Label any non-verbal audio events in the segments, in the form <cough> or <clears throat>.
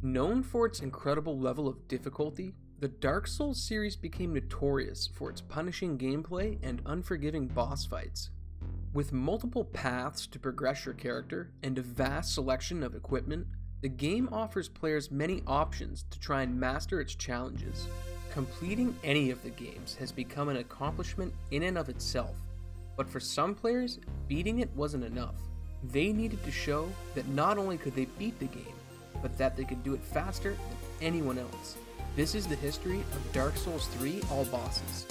Known for its incredible level of difficulty, the Dark Souls series became notorious for its punishing gameplay and unforgiving boss fights. With multiple paths to progress your character and a vast selection of equipment, the game offers players many options to try and master its challenges. Completing any of the games has become an accomplishment in and of itself, but for some players, beating it wasn't enough. They needed to show that not only could they beat the game, but that they could do it faster than anyone else. This is the history of Dark Souls 3 All Bosses.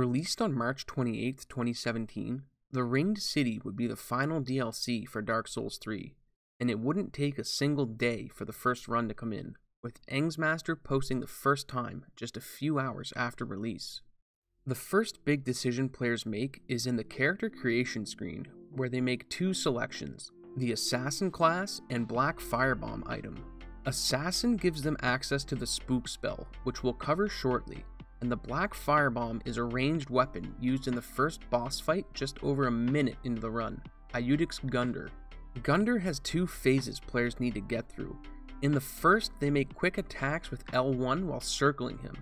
Released on March 28, 2017, The Ringed City would be the final DLC for Dark Souls 3, and it wouldn't take a single day for the first run to come in, with Ensgmaster posting the first time just a few hours after release. The first big decision players make is in the character creation screen, where they make two selections the Assassin class and Black Firebomb item. Assassin gives them access to the Spook spell, which we'll cover shortly, and the Black Firebomb is a ranged weapon used in the first boss fight just over a minute into the run, Iudex Gundyr. Gundyr has two phases players need to get through. In the first, they make quick attacks with L1 while circling him.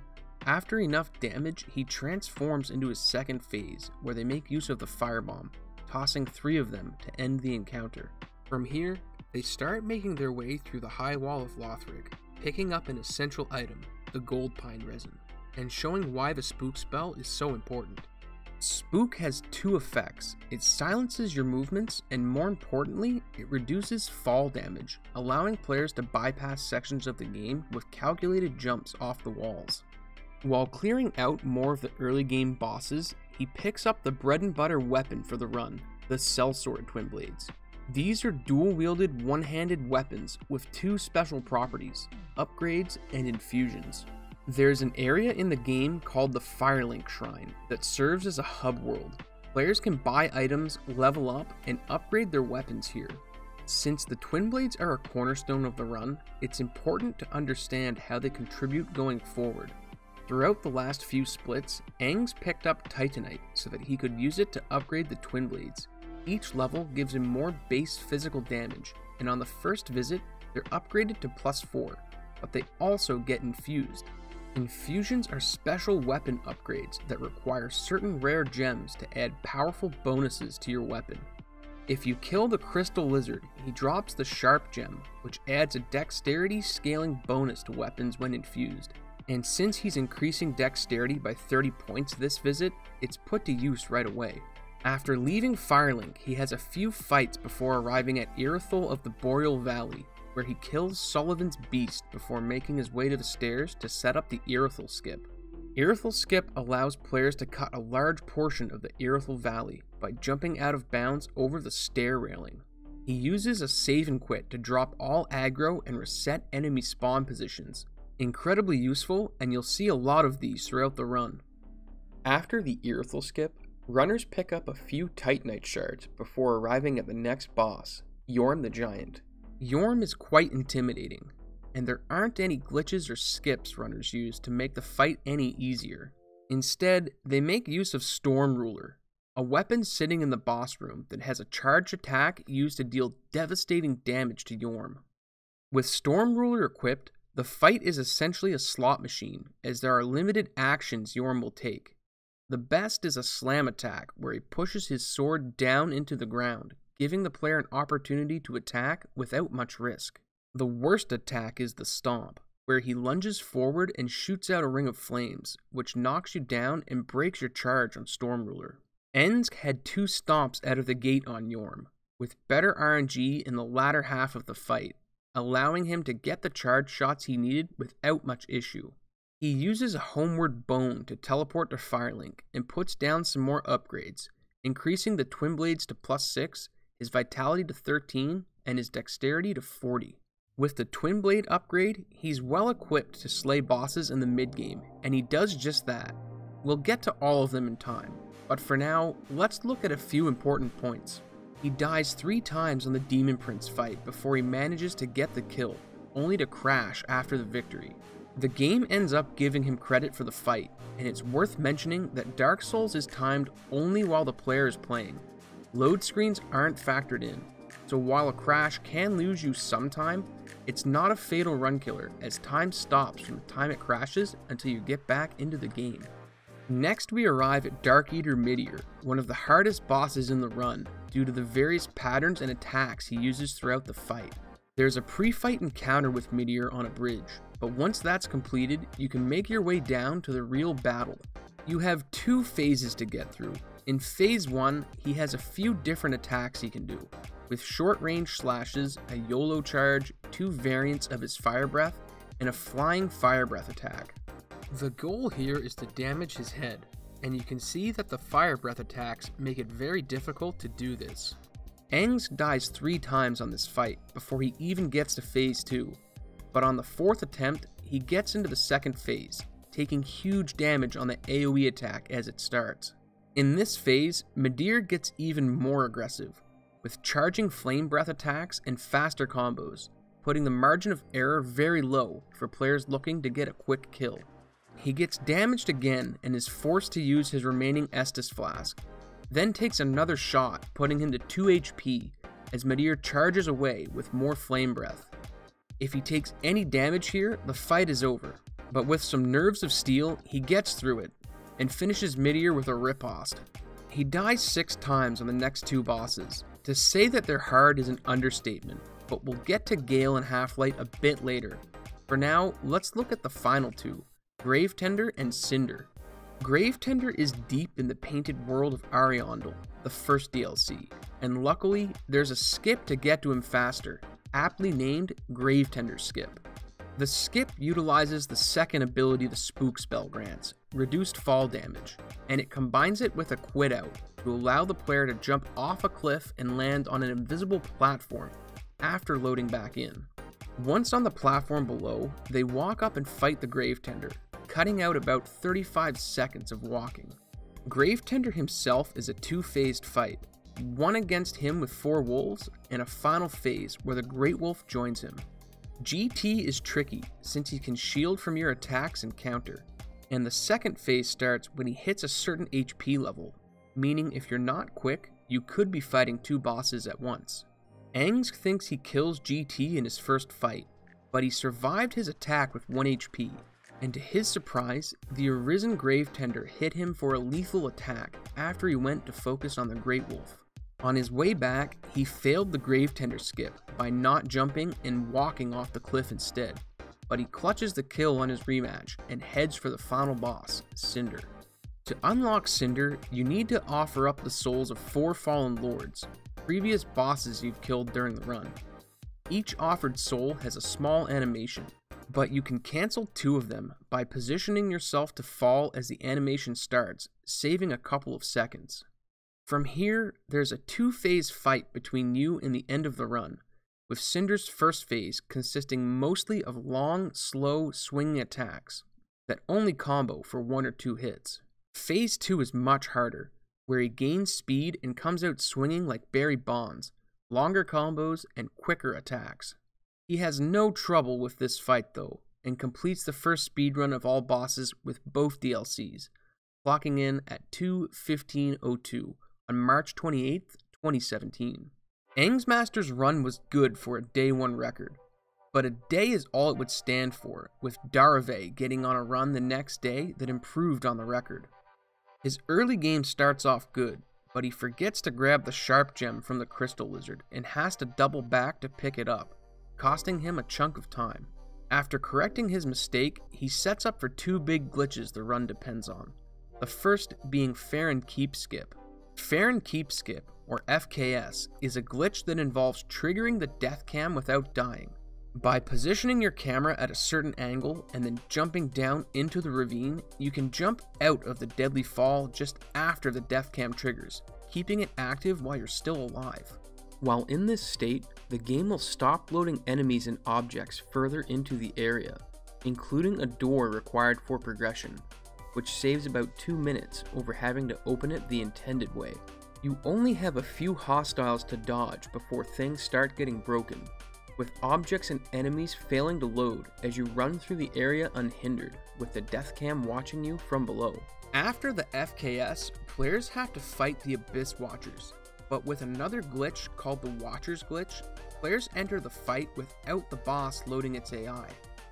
After enough damage, he transforms into his second phase, where they make use of the Firebomb, tossing three of them to end the encounter. From here, they start making their way through the high wall of Lothric, picking up an essential item, the Gold Pine Resin and showing why the spook spell is so important. Spook has two effects it silences your movements, and more importantly, it reduces fall damage, allowing players to bypass sections of the game with calculated jumps off the walls. While clearing out more of the early game bosses, he picks up the bread and butter weapon for the run, the Sellsword Twin Blades. These are dual wielded one handed weapons with two special properties upgrades and infusions. There's an area in the game called the Firelink Shrine that serves as a hub world. Players can buy items, level up, and upgrade their weapons here. Since the Twin Blades are a cornerstone of the run, it's important to understand how they contribute going forward. Throughout the last few splits, Ensg picked up Titanite so that he could use it to upgrade the Twin Blades. Each level gives him more base physical damage, and on the first visit, they're upgraded to plus 4, but they also get infused, Infusions are special weapon upgrades that require certain rare gems to add powerful bonuses to your weapon. If you kill the Crystal Lizard, he drops the Sharp Gem, which adds a dexterity scaling bonus to weapons when infused. And since he's increasing dexterity by 30 points this visit, it's put to use right away. After leaving Firelink, he has a few fights before arriving at Irithyll of the Boreal Valley, where he kills Sullivan's beast before making his way to the stairs to set up the Irithyll skip. Irithyll skip allows players to cut a large portion of the Irithyll Valley by jumping out of bounds over the stair railing. He uses a save and quit to drop all aggro and reset enemy spawn positions. Incredibly useful, and you'll see a lot of these throughout the run. After the Irithyll skip, runners pick up a few Titanite shards before arriving at the next boss, Yorm the Giant. Yorm is quite intimidating, and there aren't any glitches or skips runners use to make the fight any easier. Instead, they make use of Storm Ruler, a weapon sitting in the boss room that has a charged attack used to deal devastating damage to Yorm. With Storm Ruler equipped, the fight is essentially a slot machine, as there are limited actions Yorm will take. The best is a slam attack, where he pushes his sword down into the ground, giving the player an opportunity to attack without much risk. The worst attack is the stomp, where he lunges forward and shoots out a ring of flames, which knocks you down and breaks your charge on Stormruler. Ensg had two stomps out of the gate on Yorm, with better RNG in the latter half of the fight, allowing him to get the charge shots he needed without much issue. He uses a homeward bone to teleport to Firelink and puts down some more upgrades, increasing the twin blades to plus 6, his vitality to 13, and his dexterity to 40. With the Twin Blade upgrade, he's well equipped to slay bosses in the mid game, and he does just that. We'll get to all of them in time, but for now, let's look at a few important points. He dies three times on the Demon Prince fight before he manages to get the kill, only to crash after the victory. The game ends up giving him credit for the fight, and it's worth mentioning that Dark Souls is timed only while the player is playing. Load screens aren't factored in, so while a crash can lose you some time, it's not a fatal run killer as time stops from the time it crashes until you get back into the game. Next we arrive at Dark Eater Midir, one of the hardest bosses in the run due to the various patterns and attacks he uses throughout the fight. There's a pre-fight encounter with Midir on a bridge, but once that's completed, you can make your way down to the real battle. You have two phases to get through. In phase 1, he has a few different attacks he can do, with short range slashes, a YOLO charge, two variants of his fire breath, and a flying fire breath attack. The goal here is to damage his head, and you can see that the fire breath attacks make it very difficult to do this. Ensg dies three times on this fight before he even gets to phase 2, but on the fourth attempt, he gets into the second phase, taking huge damage on the AoE attack as it starts. In this phase, Midir gets even more aggressive, with charging flame breath attacks and faster combos, putting the margin of error very low for players looking to get a quick kill. He gets damaged again and is forced to use his remaining Estus flask, then takes another shot, putting him to 2 HP as Midir charges away with more flame breath. If he takes any damage here, the fight is over, but with some nerves of steel, he gets through it and finishes Midir with a riposte. He dies six times on the next two bosses, to say that they're hard is an understatement, but we'll get to Gael and Half-Light a bit later. For now, let's look at the final two, Gravetender and Cinder. Gravetender is deep in the painted world of Ariandel, the first DLC, and luckily, there's a skip to get to him faster, aptly named Gravetender Skip. The skip utilizes the second ability the spook spell grants, reduced fall damage, and it combines it with a quit out, to allow the player to jump off a cliff and land on an invisible platform after loading back in. Once on the platform below, they walk up and fight the Gravetender, cutting out about 35 seconds of walking. Gravetender himself is a two-phased fight, one against him with four wolves, and a final phase where the Great Wolf joins him. GT is tricky since he can shield from your attacks and counter, and the second phase starts when he hits a certain HP level, meaning if you're not quick, you could be fighting two bosses at once. Ensg thinks he kills GT in his first fight, but he survived his attack with 1 HP, and to his surprise, the Arisen Gravetender hit him for a lethal attack after he went to focus on the Great Wolf. On his way back, he failed the Gravetender skip by not jumping and walking off the cliff instead, but he clutches the kill on his rematch and heads for the final boss, Cinder. To unlock Cinder, you need to offer up the souls of four fallen lords, previous bosses you've killed during the run. Each offered soul has a small animation, but you can cancel two of them by positioning yourself to fall as the animation starts, saving a couple of seconds. From here, there's a two phase fight between you and the end of the run, with Cinder's first phase consisting mostly of long, slow, swinging attacks that only combo for one or two hits. Phase 2 is much harder, where he gains speed and comes out swinging like Barry Bonds, longer combos, and quicker attacks. He has no trouble with this fight though, and completes the first speedrun of all bosses with both DLCs, clocking in at 2.15.02 on March 28, 2017. Master's run was good for a day one record, but a day is all it would stand for, with Daravae getting on a run the next day that improved on the record. His early game starts off good, but he forgets to grab the sharp gem from the crystal lizard and has to double back to pick it up, costing him a chunk of time. After correcting his mistake, he sets up for two big glitches the run depends on. The first being Farron Keep Skip. Farron Keep Skip, or FKS, is a glitch that involves triggering the death cam without dying. By positioning your camera at a certain angle and then jumping down into the ravine, you can jump out of the deadly fall just after the death cam triggers, keeping it active while you're still alive. While in this state, the game will stop loading enemies and objects further into the area, including a door required for progression, which saves about 2 minutes over having to open it the intended way. You only have a few hostiles to dodge before things start getting broken, with objects and enemies failing to load as you run through the area unhindered, with the death cam watching you from below. After the FKS, players have to fight the Abyss Watchers, but with another glitch called the Watchers glitch, players enter the fight without the boss loading its AI.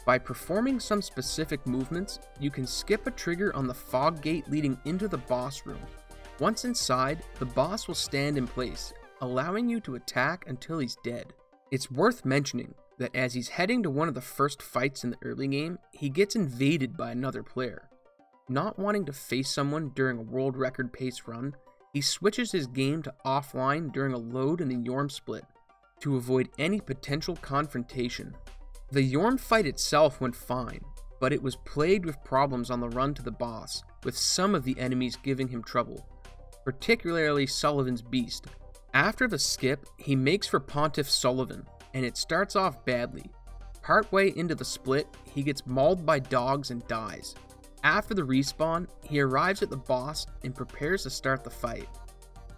By performing some specific movements, you can skip a trigger on the fog gate leading into the boss room. Once inside, the boss will stand in place, allowing you to attack until he's dead. It's worth mentioning that as he's heading to one of the first fights in the early game, he gets invaded by another player. Not wanting to face someone during a world record pace run, he switches his game to offline during a load in the Yorm split to avoid any potential confrontation. The Yorm fight itself went fine, but it was plagued with problems on the run to the boss, with some of the enemies giving him trouble, particularly Sullivan's Beast, after the skip, he makes for Pontiff Sullivan, and it starts off badly. Partway into the split, he gets mauled by dogs and dies. After the respawn, he arrives at the boss and prepares to start the fight.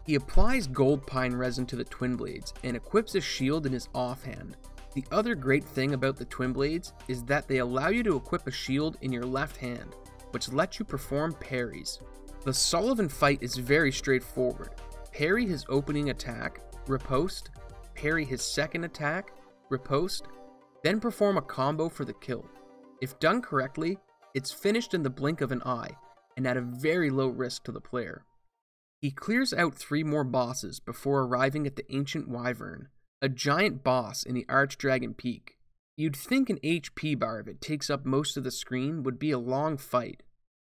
He applies gold pine resin to the twin blades and equips a shield in his offhand. The other great thing about the twin blades is that they allow you to equip a shield in your left hand, which lets you perform parries. The Sullivan fight is very straightforward parry his opening attack, riposte, parry his second attack, riposte, then perform a combo for the kill. If done correctly, it's finished in the blink of an eye and at a very low risk to the player. He clears out three more bosses before arriving at the Ancient Wyvern, a giant boss in the Archdragon Peak. You'd think an HP bar, if it takes up most of the screen, would be a long fight,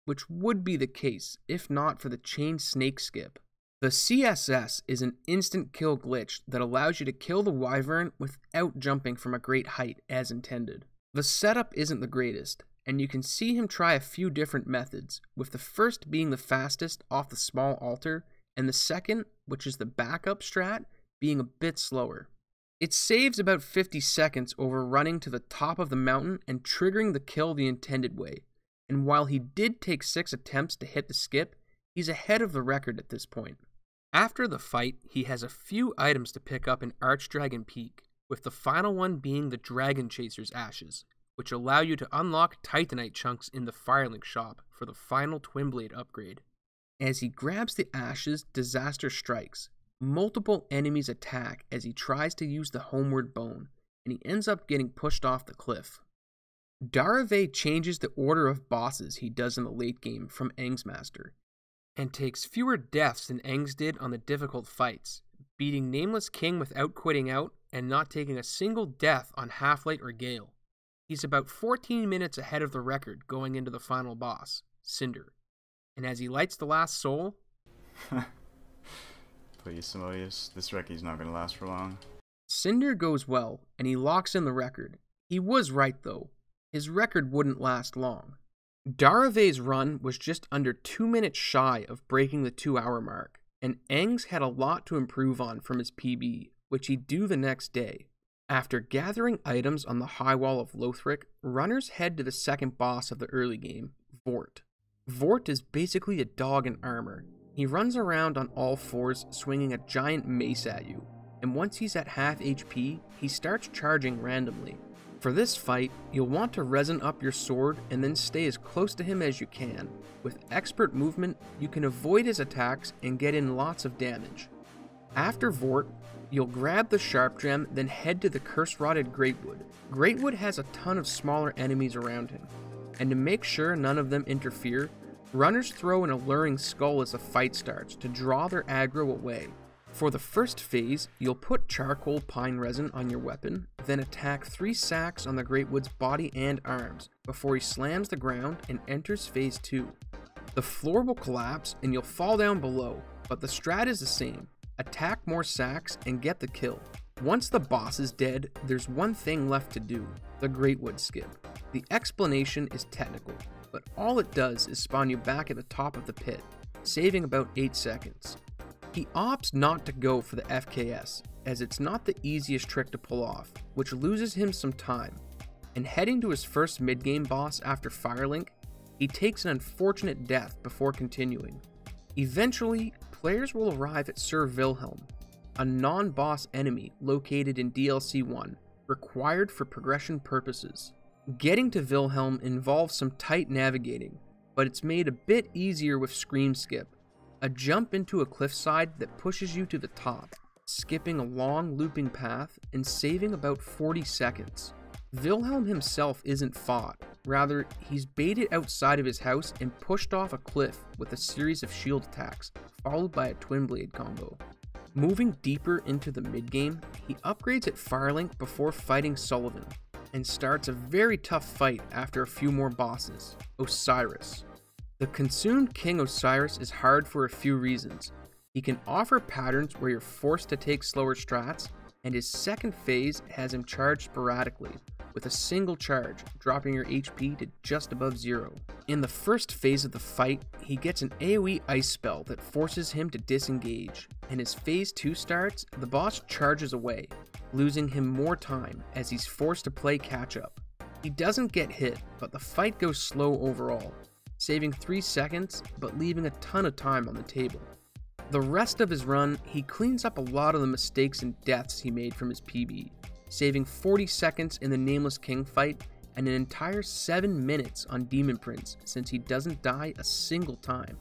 which would be the case if not for the chain snake skip. The CSS is an instant kill glitch that allows you to kill the wyvern without jumping from a great height as intended. The setup isn't the greatest, and you can see him try a few different methods, with the first being the fastest off the small altar, and the second, which is the backup strat, being a bit slower. It saves about 50 seconds over running to the top of the mountain and triggering the kill the intended way, and while he did take 6 attempts to hit the skip, he's ahead of the record at this point. After the fight, he has a few items to pick up in Archdragon Peak, with the final one being the Dragon Chaser's Ashes, which allow you to unlock Titanite chunks in the Firelink shop for the final Twinblade upgrade. As he grabs the ashes, disaster strikes. Multiple enemies attack as he tries to use the homeward bone, and he ends up getting pushed off the cliff. Daravae changes the order of bosses he does in the late game from Ensgmaster, and takes fewer deaths than Ensg did on the difficult fights, beating Nameless King without quitting out and not taking a single death on Halflight or Gael. He's about 14 minutes ahead of the record going into the final boss, Cinder. And as he lights the last soul. <laughs> Please, Simodius, this recce's not to last for long. Cinder goes well, and he locks in the record. He was right, though. His record wouldn't last long. Daravae's run was just under two minutes shy of breaking the two hour mark, and Ensg had a lot to improve on from his PB, which he'd do the next day. After gathering items on the high wall of Lothric, runners head to the second boss of the early game, Vordt. Vordt is basically a dog in armor. He runs around on all fours swinging a giant mace at you, and once he's at half HP, he starts charging randomly, for this fight, you'll want to resin up your sword and then stay as close to him as you can. With expert movement, you can avoid his attacks and get in lots of damage. After Vordt, you'll grab the Sharp Gem, then head to the Curse Rotted Greatwood. Greatwood has a ton of smaller enemies around him, and to make sure none of them interfere, Runners throw an alluring skull as the fight starts to draw their aggro away. For the first phase, you'll put charcoal pine resin on your weapon, then attack three sacks on the Great Wood's body and arms before he slams the ground and enters phase 2. The floor will collapse and you'll fall down below, but the strat is the same attack more sacks and get the kill. Once the boss is dead, there's one thing left to do the Great Wood skip. The explanation is technical, but all it does is spawn you back at the top of the pit, saving about 8 seconds. He opts not to go for the FKS, as it's not the easiest trick to pull off, which loses him some time. And heading to his first mid-game boss after Firelink, he takes an unfortunate death before continuing. Eventually, players will arrive at Sir Wilhelm, a non-boss enemy located in DLC 1, required for progression purposes. Getting to Wilhelm involves some tight navigating, but it's made a bit easier with Scream Skip, a jump into a cliffside that pushes you to the top, skipping a long looping path and saving about 40 seconds. Wilhelm himself isn't fought, rather, he's baited outside of his house and pushed off a cliff with a series of shield attacks, followed by a twin blade combo. Moving deeper into the mid game, he upgrades at Firelink before fighting Sullivan, and starts a very tough fight after a few more bosses Oceiros. The consumed King Oceiros is hard for a few reasons. He can offer patterns where you're forced to take slower strats, and his second phase has him charged sporadically, with a single charge, dropping your HP to just above zero. In the first phase of the fight, he gets an AoE ice spell that forces him to disengage, and as phase 2 starts, the boss charges away, losing him more time as he's forced to play catch up. He doesn't get hit, but the fight goes slow overall, saving 3 seconds but leaving a ton of time on the table. The rest of his run, he cleans up a lot of the mistakes and deaths he made from his PB, saving 40 seconds in the Nameless King fight and an entire 7 minutes on Demon Prince since he doesn't die a single time.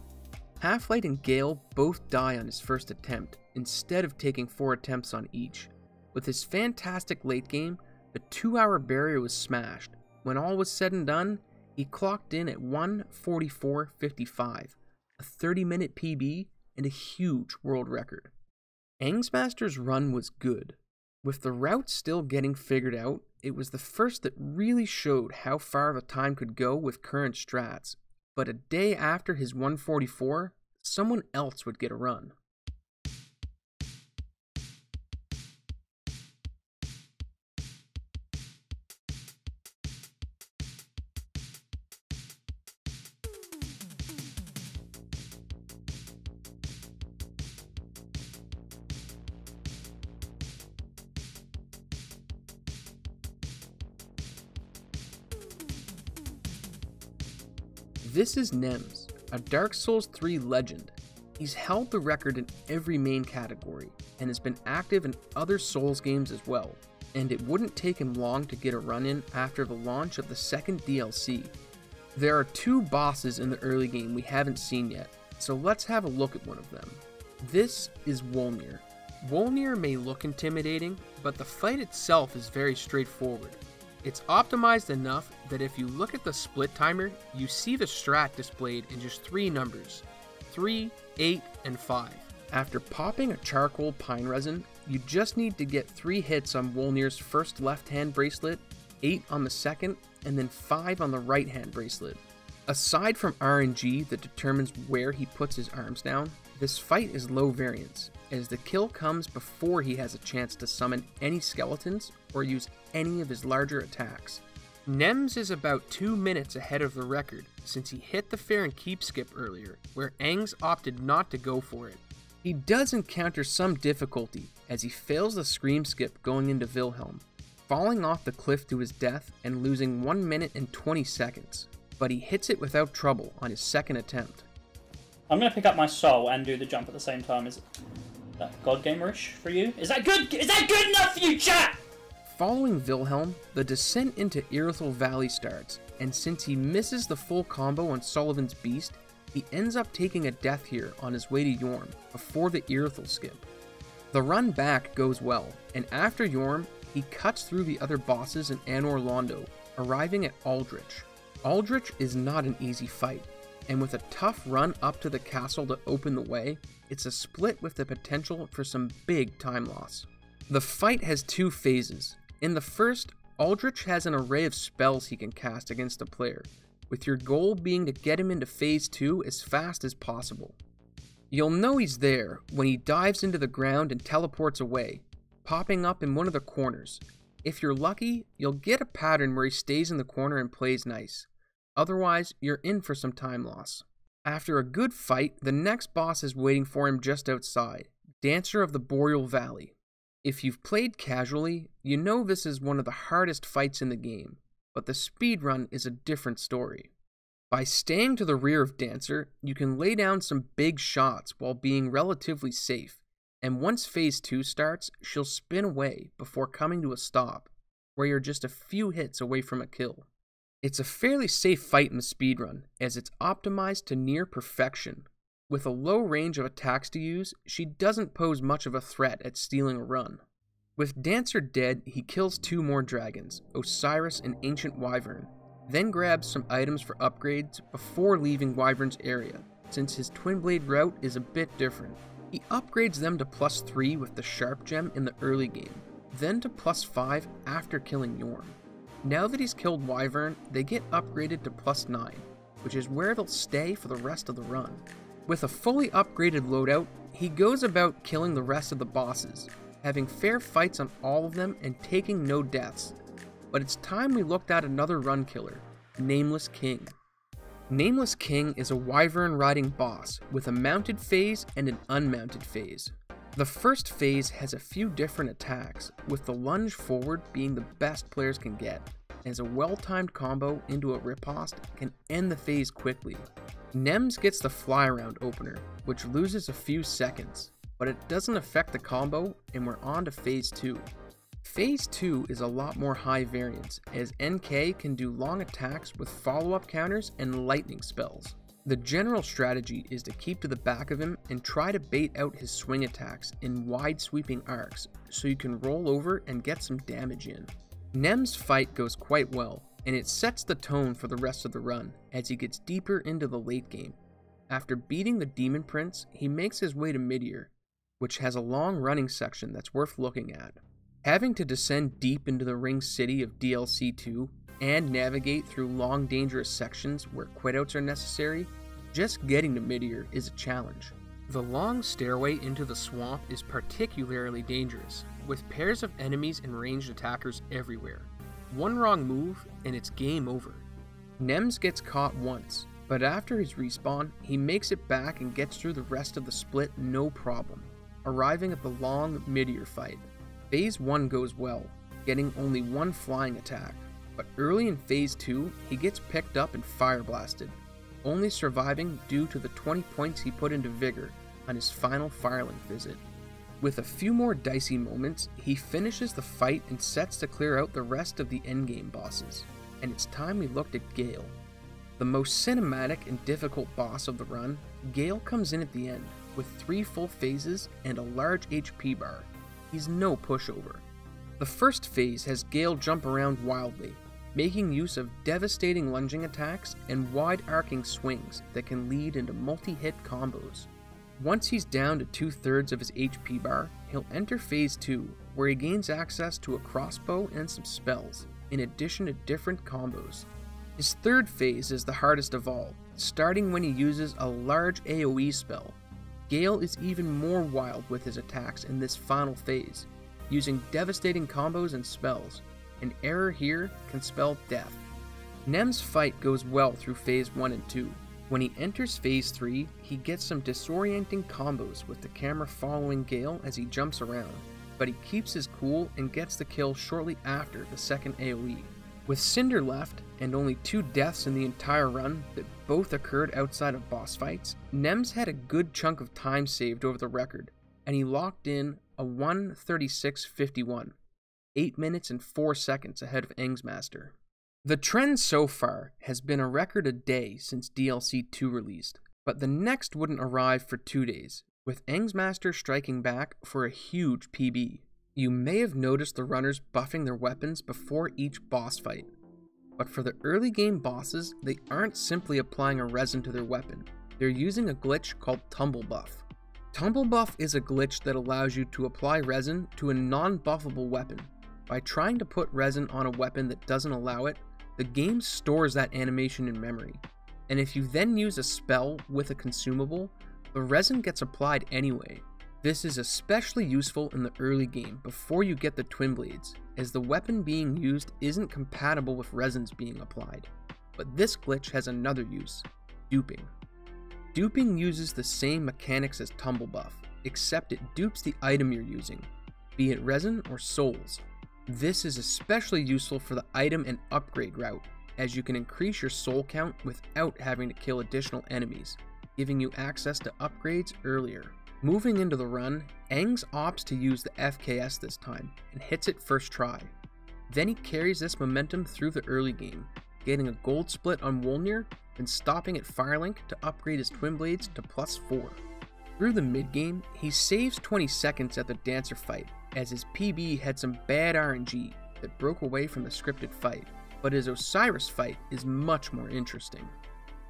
Halflight and Gael both die on his first attempt, instead of taking 4 attempts on each. With his fantastic late game, the 2 hour barrier was smashed. When all was said and done, he clocked in at 144.55, a 30 minute PB, and a huge world record. Ensgmaster's run was good. With the route still getting figured out, it was the first that really showed how far the time could go with current strats, but a day after his 144, someone else would get a run. This is Nemz, a Dark Souls 3 legend. He's held the record in every main category, and has been active in other Souls games as well, and it wouldn't take him long to get a run in after the launch of the second DLC. There are two bosses in the early game we haven't seen yet, so let's have a look at one of them. This is Wolnir. Wolnir may look intimidating, but the fight itself is very straightforward. It's optimized enough that if you look at the split timer, you see the strat displayed in just three numbers 3, 8, and 5. After popping a charcoal pine resin, you just need to get 3 hits on Wolnir's first left hand bracelet, 8 on the second, and then 5 on the right hand bracelet. Aside from RNG that determines where he puts his arms down, this fight is low variance, as the kill comes before he has a chance to summon any skeletons or use any of his larger attacks. Nemz is about 2 minutes ahead of the record since he hit the Farron Keep skip earlier, where Ensg opted not to go for it. He does encounter some difficulty as he fails the scream skip going into Wilhelm, falling off the cliff to his death and losing 1 minute and 20 seconds, but he hits it without trouble on his second attempt. I'm going to pick up my soul and do the jump at the same time. Is that God Gamerish for you? Is that good? Is that good enough for you, chat? Following Wilhelm, the descent into Irithyll Valley starts, and since he misses the full combo on Sullivan's Beast, he ends up taking a death here on his way to Yorm before the Irithyll skip. The run back goes well, and after Yorm, he cuts through the other bosses in Anor Londo, arriving at Aldrich. Aldrich is not an easy fight, and with a tough run up to the castle to open the way, it's a split with the potential for some big time loss. The fight has two phases. In the first, Aldrich has an array of spells he can cast against a player, with your goal being to get him into phase 2 as fast as possible. You'll know he's there when he dives into the ground and teleports away, popping up in one of the corners. If you're lucky, you'll get a pattern where he stays in the corner and plays nice. Otherwise, you're in for some time loss. After a good fight, the next boss is waiting for him just outside Dancer of the Boreal Valley. If you've played casually, you know this is one of the hardest fights in the game, but the speedrun is a different story. By staying to the rear of Dancer, you can lay down some big shots while being relatively safe, and once phase 2 starts, she'll spin away before coming to a stop, where you're just a few hits away from a kill. It's a fairly safe fight in the speedrun, as it's optimized to near perfection. With a low range of attacks to use, she doesn't pose much of a threat at stealing a run. With Dancer dead, he kills two more dragons, Oceiros and Ancient Wyvern, then grabs some items for upgrades before leaving Wyvern's area, since his Twin Blade route is a bit different. He upgrades them to plus 3 with the Sharp Gem in the early game, then to plus 5 after killing Yorm. Now that he's killed Wyvern, they get upgraded to plus 9, which is where they'll stay for the rest of the run. With a fully upgraded loadout, he goes about killing the rest of the bosses, having fair fights on all of them and taking no deaths. But it's time we looked at another run killer, Nameless King. Nameless King is a wyvern riding boss with a mounted phase and an unmounted phase. The first phase has a few different attacks, with the lunge forward being the best players can get, as a well-timed combo into a riposte can end the phase quickly. Nemz gets the fly around opener, which loses a few seconds, but it doesn't affect the combo and we're on to phase 2. Phase 2 is a lot more high variance, as NK can do long attacks with follow-up counters and lightning spells. The general strategy is to keep to the back of him and try to bait out his swing attacks in wide sweeping arcs so you can roll over and get some damage in. Nem's fight goes quite well, and it sets the tone for the rest of the run as he gets deeper into the late game. After beating the Demon Prince, he makes his way to Midir, which has a long running section that's worth looking at. Having to descend deep into the ring city of DLC 2 and navigate through long dangerous sections where quitouts are necessary just getting to Midir is a challenge. The long stairway into the swamp is particularly dangerous, with pairs of enemies and ranged attackers everywhere. One wrong move, and it's game over. Nemz gets caught once, but after his respawn, he makes it back and gets through the rest of the split no problem, arriving at the long Midir fight. Phase 1 goes well, getting only one flying attack, but early in Phase 2, he gets picked up and fire blasted, only surviving due to the 20 points he put into Vigor on his final Firelink visit. With a few more dicey moments, he finishes the fight and sets to clear out the rest of the endgame bosses, and it's time we looked at Gael. The most cinematic and difficult boss of the run, Gael comes in at the end, with three full phases and a large HP bar. He's no pushover. The first phase has Gael jump around wildly, making use of devastating lunging attacks and wide arcing swings that can lead into multi hit combos. Once he's down to two thirds of his HP bar, he'll enter phase 2, where he gains access to a crossbow and some spells, in addition to different combos. His third phase is the hardest of all, starting when he uses a large AoE spell. Gael is even more wild with his attacks in this final phase, using devastating combos and spells, an error here can spell death. Nem's fight goes well through phase 1 and 2. When he enters phase 3, he gets some disorienting combos with the camera following Gael as he jumps around, but he keeps his cool and gets the kill shortly after the second AoE. With Cinder left, and only two deaths in the entire run that both occurred outside of boss fights, Nemz had a good chunk of time saved over the record, and he locked in a 136.51. 8 minutes and 4 seconds ahead of Ensgmaster. The trend so far has been a record a day since DLC 2 released, but the next wouldn't arrive for two days, with Ensgmaster striking back for a huge PB. You may have noticed the runners buffing their weapons before each boss fight. But for the early game bosses, they aren't simply applying a resin to their weapon, they're using a glitch called Tumble Buff. Tumble Buff is a glitch that allows you to apply resin to a non buffable weapon. By trying to put resin on a weapon that doesn't allow it, the game stores that animation in memory. And if you then use a spell with a consumable, the resin gets applied anyway. This is especially useful in the early game before you get the Twin Blades, as the weapon being used isn't compatible with resins being applied. But this glitch has another use duping. Duping uses the same mechanics as Tumble Buff, except it dupes the item you're using, be it resin or souls. This is especially useful for the item and upgrade route, as you can increase your soul count without having to kill additional enemies, giving you access to upgrades earlier. Moving into the run, Aang's opts to use the FKS this time and hits it first try. Then he carries this momentum through the early game, getting a gold split on Wolnir and stopping at Firelink to upgrade his Twin Blades to plus 4. Through the mid game, he saves 20 seconds at the Dancer fight, as his PB had some bad RNG that broke away from the scripted fight, but his Oceiros fight is much more interesting.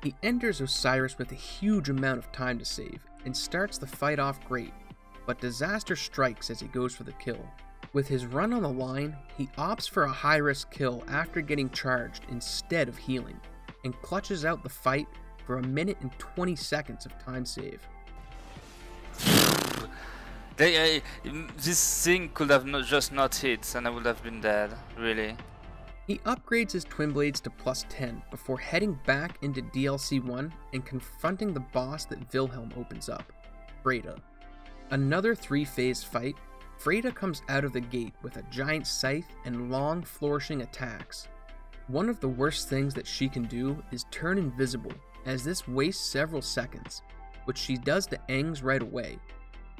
He enters Oceiros with a huge amount of time to save and starts the fight off great, but disaster strikes as he goes for the kill. With his run on the line, he opts for a high risk kill after getting charged instead of healing, and clutches out the fight for a minute and 20 seconds of time save. They, uh, this thing could have not, just not hit and I would have been dead, really. He upgrades his Twin Blades to plus 10 before heading back into DLC 1 and confronting the boss that Wilhelm opens up, Friede. Another three phase fight, Friede comes out of the gate with a giant scythe and long, flourishing attacks. One of the worst things that she can do is turn invisible, as this wastes several seconds, which she does to Aang's right away.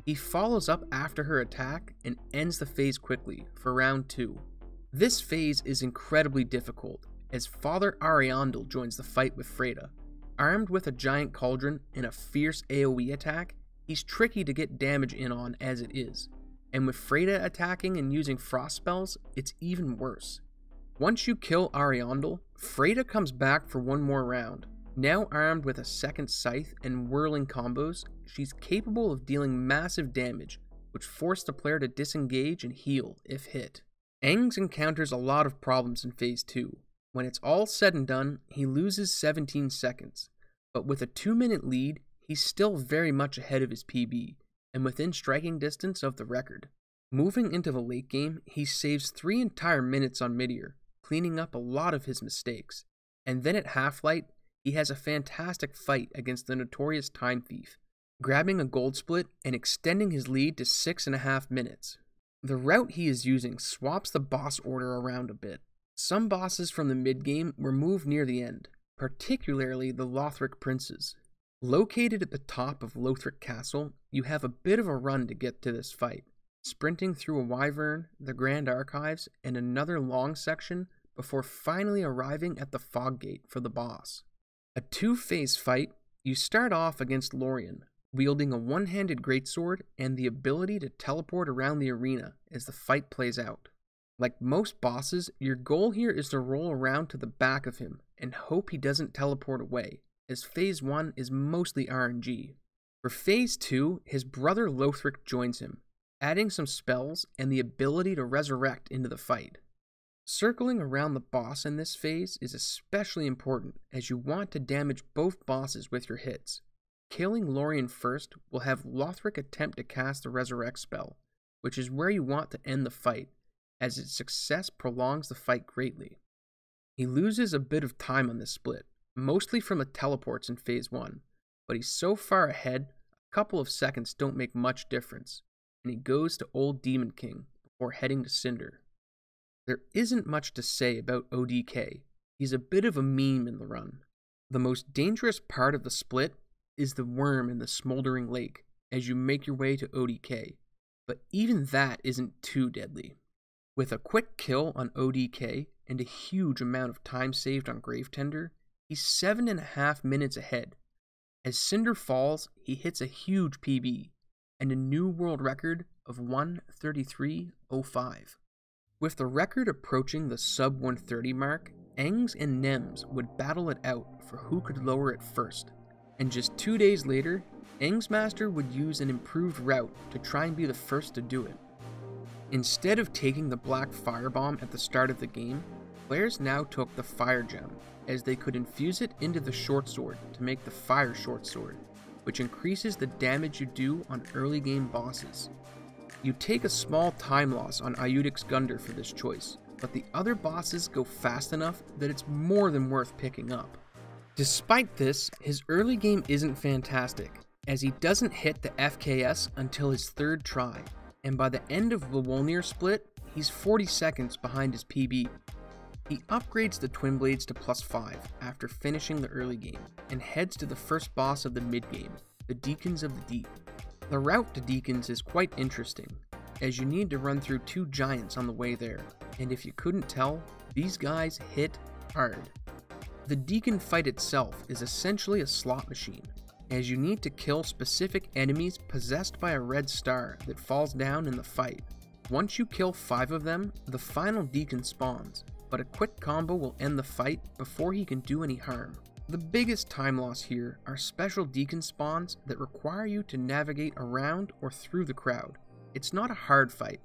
He follows up after her attack and ends the phase quickly for round 2. This phase is incredibly difficult, as Father Ariandel joins the fight with Friede. Armed with a giant cauldron and a fierce AoE attack, he's tricky to get damage in on as it is, and with Friede attacking and using frost spells, it's even worse. Once you kill Ariandel, Friede comes back for one more round. Now armed with a second scythe and whirling combos, she's capable of dealing massive damage, which force the player to disengage and heal if hit. Aang's encounters a lot of problems in Phase 2. When it's all said and done, he loses 17 seconds, but with a 2 minute lead, he's still very much ahead of his PB, and within striking distance of the record. Moving into the late game, he saves 3 entire minutes on Midir, cleaning up a lot of his mistakes. And then at Half Light, he has a fantastic fight against the notorious Time Thief, grabbing a gold split and extending his lead to 6.5 minutes. The route he is using swaps the boss order around a bit. Some bosses from the mid game were moved near the end, particularly the Lothric princes. Located at the top of Lothric Castle, you have a bit of a run to get to this fight, sprinting through a wyvern, the Grand Archives, and another long section before finally arriving at the Fog Gate for the boss. A two phase fight, you start off against Lorian, wielding a one handed greatsword and the ability to teleport around the arena as the fight plays out. Like most bosses, your goal here is to roll around to the back of him and hope he doesn't teleport away, as Phase 1 is mostly RNG. For Phase 2, his brother Lothric joins him, adding some spells and the ability to resurrect into the fight. Circling around the boss in this phase is especially important as you want to damage both bosses with your hits, Killing Lorian first will have Lothric attempt to cast the Resurrect spell, which is where you want to end the fight, as its success prolongs the fight greatly. He loses a bit of time on this split, mostly from the teleports in Phase 1, but he's so far ahead, a couple of seconds don't make much difference, and he goes to Old Demon King before heading to Cinder. There isn't much to say about ODK, he's a bit of a meme in the run. The most dangerous part of the split is the worm in the smoldering lake as you make your way to ODK, but even that isn't too deadly. With a quick kill on ODK and a huge amount of time saved on Gravetender, he's seven and a half minutes ahead. As Cinder falls, he hits a huge PB and a new world record of 133.05. With the record approaching the sub 130 mark, Ensg and Nemz would battle it out for who could lower it first, and just two days later, Ensgmaster would use an improved route to try and be the first to do it. Instead of taking the Black Firebomb at the start of the game, players now took the Fire Gem, as they could infuse it into the Short Sword to make the Fire Short Sword, which increases the damage you do on early game bosses. You take a small time loss on Iudex Gundyr for this choice, but the other bosses go fast enough that it's more than worth picking up. Despite this, his early game isn't fantastic, as he doesn't hit the FKS until his third try, and by the end of the Wolnir split, he's 40 seconds behind his PB. He upgrades the Twin Blades to plus 5 after finishing the early game, and heads to the first boss of the mid game, the Deacons of the Deep. The route to Deacons is quite interesting, as you need to run through two giants on the way there, and if you couldn't tell, these guys hit hard. The Deacon fight itself is essentially a slot machine, as you need to kill specific enemies possessed by a red star that falls down in the fight. Once you kill 5 of them, the final Deacon spawns, but a quick combo will end the fight before he can do any harm. The biggest time loss here are special Deacon spawns that require you to navigate around or through the crowd. It's not a hard fight,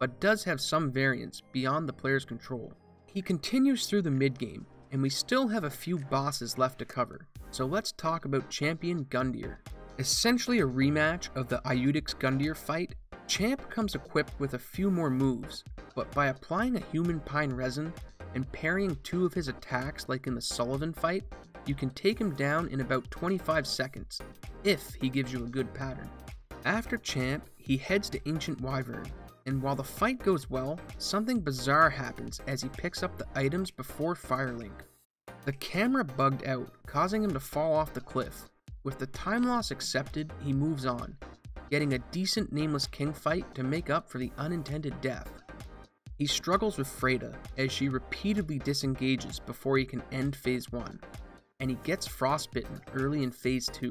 but does have some variance beyond the player's control. He continues through the mid game, and we still have a few bosses left to cover, so let's talk about Champion Gundyr. Essentially a rematch of the Iudex Gundyr fight, Champ comes equipped with a few more moves, but by applying a human pine resin and parrying two of his attacks like in the Sullivan fight, you can take him down in about 25 seconds, if he gives you a good pattern. After Champ, he heads to Ancient Wyvern, and while the fight goes well, something bizarre happens as he picks up the items before Firelink. The camera bugged out, causing him to fall off the cliff. With the time loss accepted, he moves on, getting a decent Nameless King fight to make up for the unintended death. He struggles with Friede as she repeatedly disengages before he can end Phase 1, and he gets frostbitten early in Phase 2,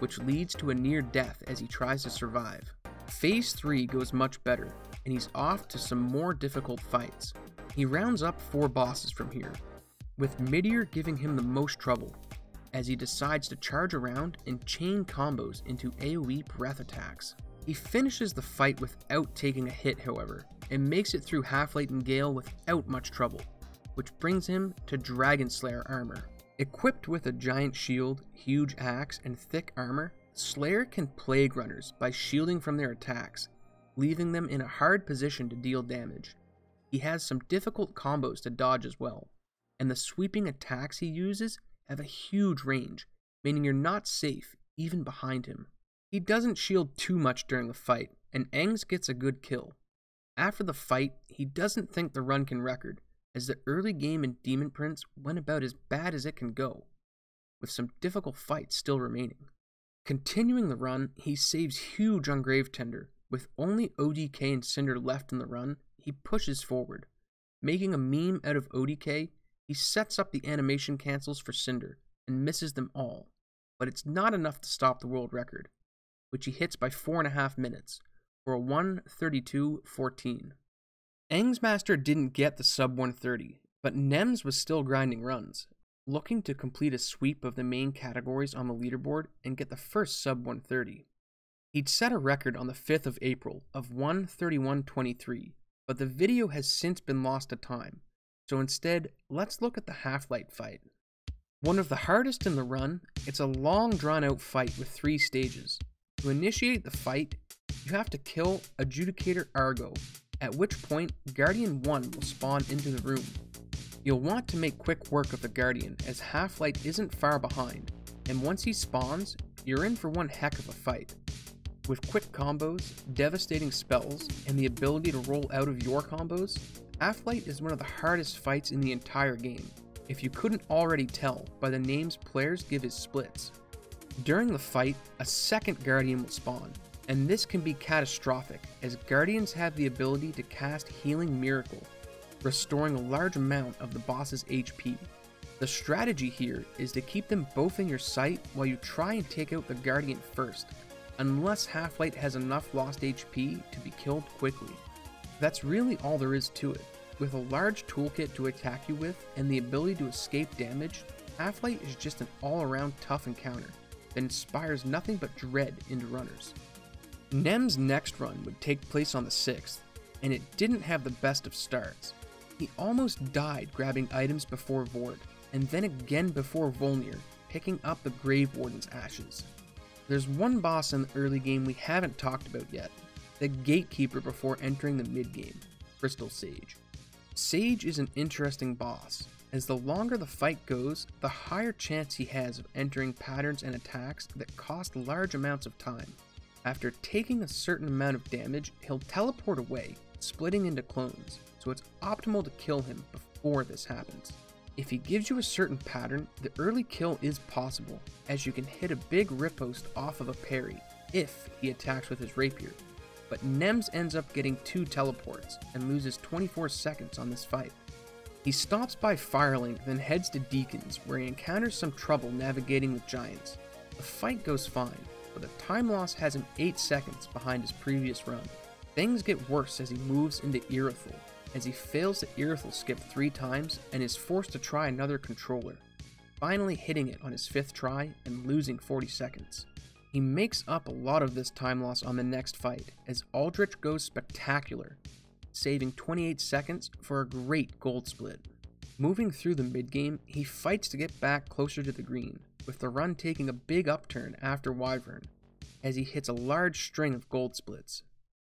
which leads to a near death as he tries to survive. Phase 3 goes much better, and he's off to some more difficult fights. He rounds up four bosses from here, with Midir giving him the most trouble, as he decides to charge around and chain combos into AoE breath attacks. He finishes the fight without taking a hit, however, and makes it through Half-Light and Gael without much trouble, which brings him to Dragon Slayer armor. Equipped with a giant shield, huge axe, and thick armor, Slayer can plague runners by shielding from their attacks, leaving them in a hard position to deal damage. He has some difficult combos to dodge as well, and the sweeping attacks he uses have a huge range, meaning you're not safe even behind him. He doesn't shield too much during the fight, and Ensg gets a good kill. After the fight, he doesn't think the run can record, as the early game in Demon Prince went about as bad as it can go, with some difficult fights still remaining. Continuing the run, he saves huge on Gravetender. With only ODK and Cinder left in the run, he pushes forward. Making a meme out of ODK, he sets up the animation cancels for Cinder and misses them all, but it's not enough to stop the world record, which he hits by 4.5 minutes, for a 132.14. Ensgmaster didn't get the sub 130, but Nemz was still grinding runs, looking to complete a sweep of the main categories on the leaderboard and get the first sub 130. He'd set a record on the 5th of April of 131.23, but the video has since been lost to time, so instead, let's look at the Half-Light fight. One of the hardest in the run, it's a long drawn out fight with three stages. To initiate the fight, you have to kill Adjudicator Argo, at which point Guardian 1 will spawn into the room. You'll want to make quick work of the Guardian as Half-Light isn't far behind, and once he spawns, you're in for one heck of a fight. With quick combos, devastating spells, and the ability to roll out of your combos, Half-Light is one of the hardest fights in the entire game, if you couldn't already tell by the names players give his splits. During the fight, a second Guardian will spawn, and this can be catastrophic as Guardians have the ability to cast Healing Miracle, restoring a large amount of the boss's HP. The strategy here is to keep them both in your sight while you try and take out the Guardian first, unless Half-Light has enough lost HP to be killed quickly. That's really all there is to it. With a large toolkit to attack you with and the ability to escape damage, Half-Light is just an all-around tough encounter that inspires nothing but dread into runners. Nem's next run would take place on the 6th, and it didn't have the best of starts. He almost died grabbing items before Vordt, and then again before Wolnir, picking up the Grave Warden's ashes. There's one boss in the early game we haven't talked about yet, the Gatekeeper before entering the mid game, Crystal Sage. Sage is an interesting boss, as the longer the fight goes, the higher chance he has of entering patterns and attacks that cost large amounts of time. After taking a certain amount of damage, he'll teleport away, splitting into clones, so it's optimal to kill him before this happens. If he gives you a certain pattern, the early kill is possible, as you can hit a big riposte off of a parry, if he attacks with his rapier. But Nemz ends up getting two teleports, and loses 24 seconds on this fight. He stops by Firelink, then heads to Deacons, where he encounters some trouble navigating with giants. The fight goes fine, but the time loss has him 8 seconds behind his previous run. Things get worse as he moves into Irithyll, as he fails to Irithyll skip 3 times and is forced to try another controller, finally hitting it on his 5th try and losing 40 seconds. He makes up a lot of this time loss on the next fight, as Aldrich goes spectacular, saving 28 seconds for a great gold split. Moving through the mid game, he fights to get back closer to the green, with the run taking a big upturn after Wyvern, as he hits a large string of gold splits.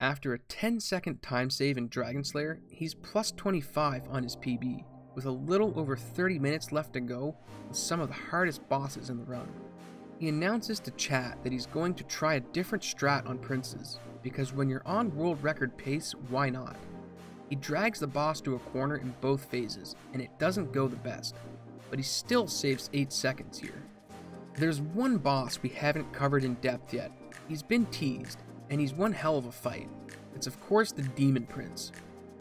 After a 10 second time save in Dragon Slayer, he's plus 25 on his PB, with a little over 30 minutes left to go with some of the hardest bosses in the run. He announces to chat that he's going to try a different strat on Princes, because when you're on world record pace, why not? He drags the boss to a corner in both phases, and it doesn't go the best, but he still saves 8 seconds here. There's one boss we haven't covered in depth yet. He's been teased, and he's one hell of a fight. It's of course the Demon Prince,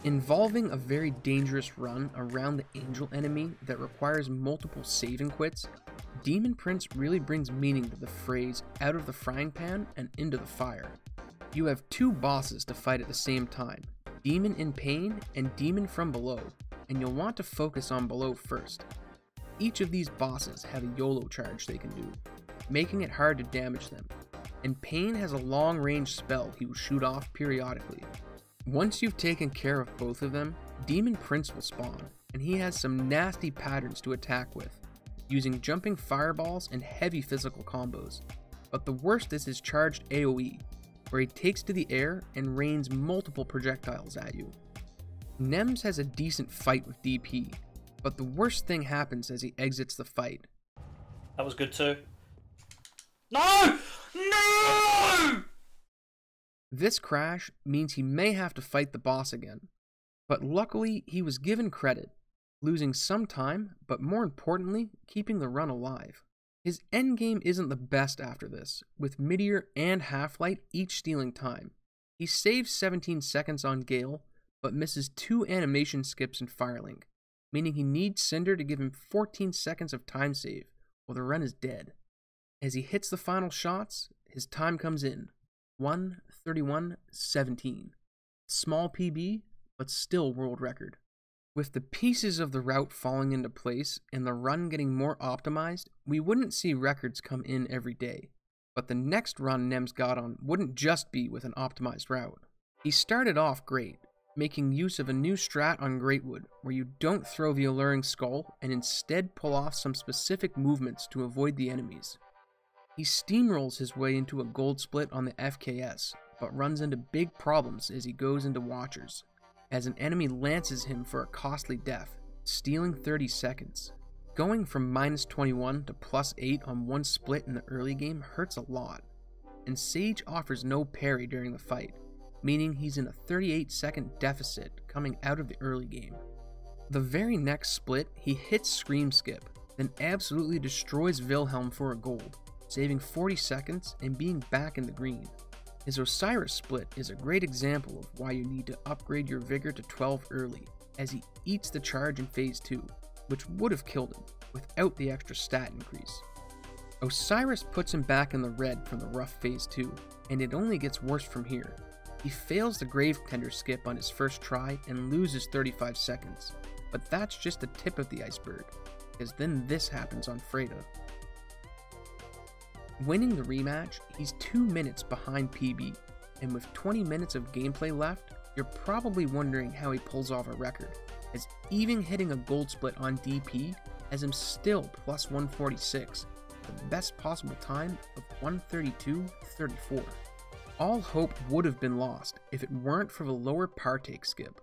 involving a very dangerous run around the angel enemy that requires multiple saving quits. Demon Prince really brings meaning to the phrase out of the frying pan and into the fire. You have two bosses to fight at the same time, Demon in Pain and Demon from Below, and you'll want to focus on Below first. Each of these bosses have a YOLO charge they can do, making it hard to damage them, and Pain has a long range spell he will shoot off periodically. Once you've taken care of both of them, Demon Prince will spawn, and he has some nasty patterns to attack with, using jumping fireballs and heavy physical combos. But the worst is his charged AoE, where he takes to the air and rains multiple projectiles at you. Nemz has a decent fight with DP, but the worst thing happens as he exits the fight. That was good too. No! No! This crash means he may have to fight the boss again, but luckily he was given credit, losing some time, but more importantly, keeping the run alive. His endgame isn't the best after this, with Midir and Half-Light each stealing time. He saves 17 seconds on Gael, but misses two animation skips in Firelink, meaning he needs Cinder to give him 14 seconds of time save, or the run is dead. As he hits the final shots, his time comes in 1:31:17. Small PB, but still world record. With the pieces of the route falling into place and the run getting more optimized, we wouldn't see records come in every day. But the next run Nemz got on wouldn't just be with an optimized route. He started off great, making use of a new strat on Greatwood, where you don't throw the alluring skull and instead pull off some specific movements to avoid the enemies. He steamrolls his way into a gold split on the FKS, but runs into big problems as he goes into Watchers, as an enemy lances him for a costly death, stealing 30 seconds. Going from minus 21 to plus 8 on one split in the early game hurts a lot, and Sage offers no parry during the fight, meaning he's in a 38 second deficit coming out of the early game. The very next split, he hits Scream Skip, then absolutely destroys Wilhelm for a gold, saving 40 seconds and being back in the green. His Oceiros split is a great example of why you need to upgrade your Vigor to 12 early, as he eats the charge in Phase 2, which would have killed him without the extra stat increase. Oceiros puts him back in the red from the rough Phase 2, and it only gets worse from here. He fails the Grave Tender skip on his first try and loses 35 seconds. But that's just the tip of the iceberg, because then this happens on Friede. Winning the rematch, he's 2 minutes behind PB, and with 20 minutes of gameplay left, you're probably wondering how he pulls off a record, as even hitting a gold split on DP has him still plus 146, the best possible time of 132.34. All hope would have been lost if it weren't for the lower partake skip.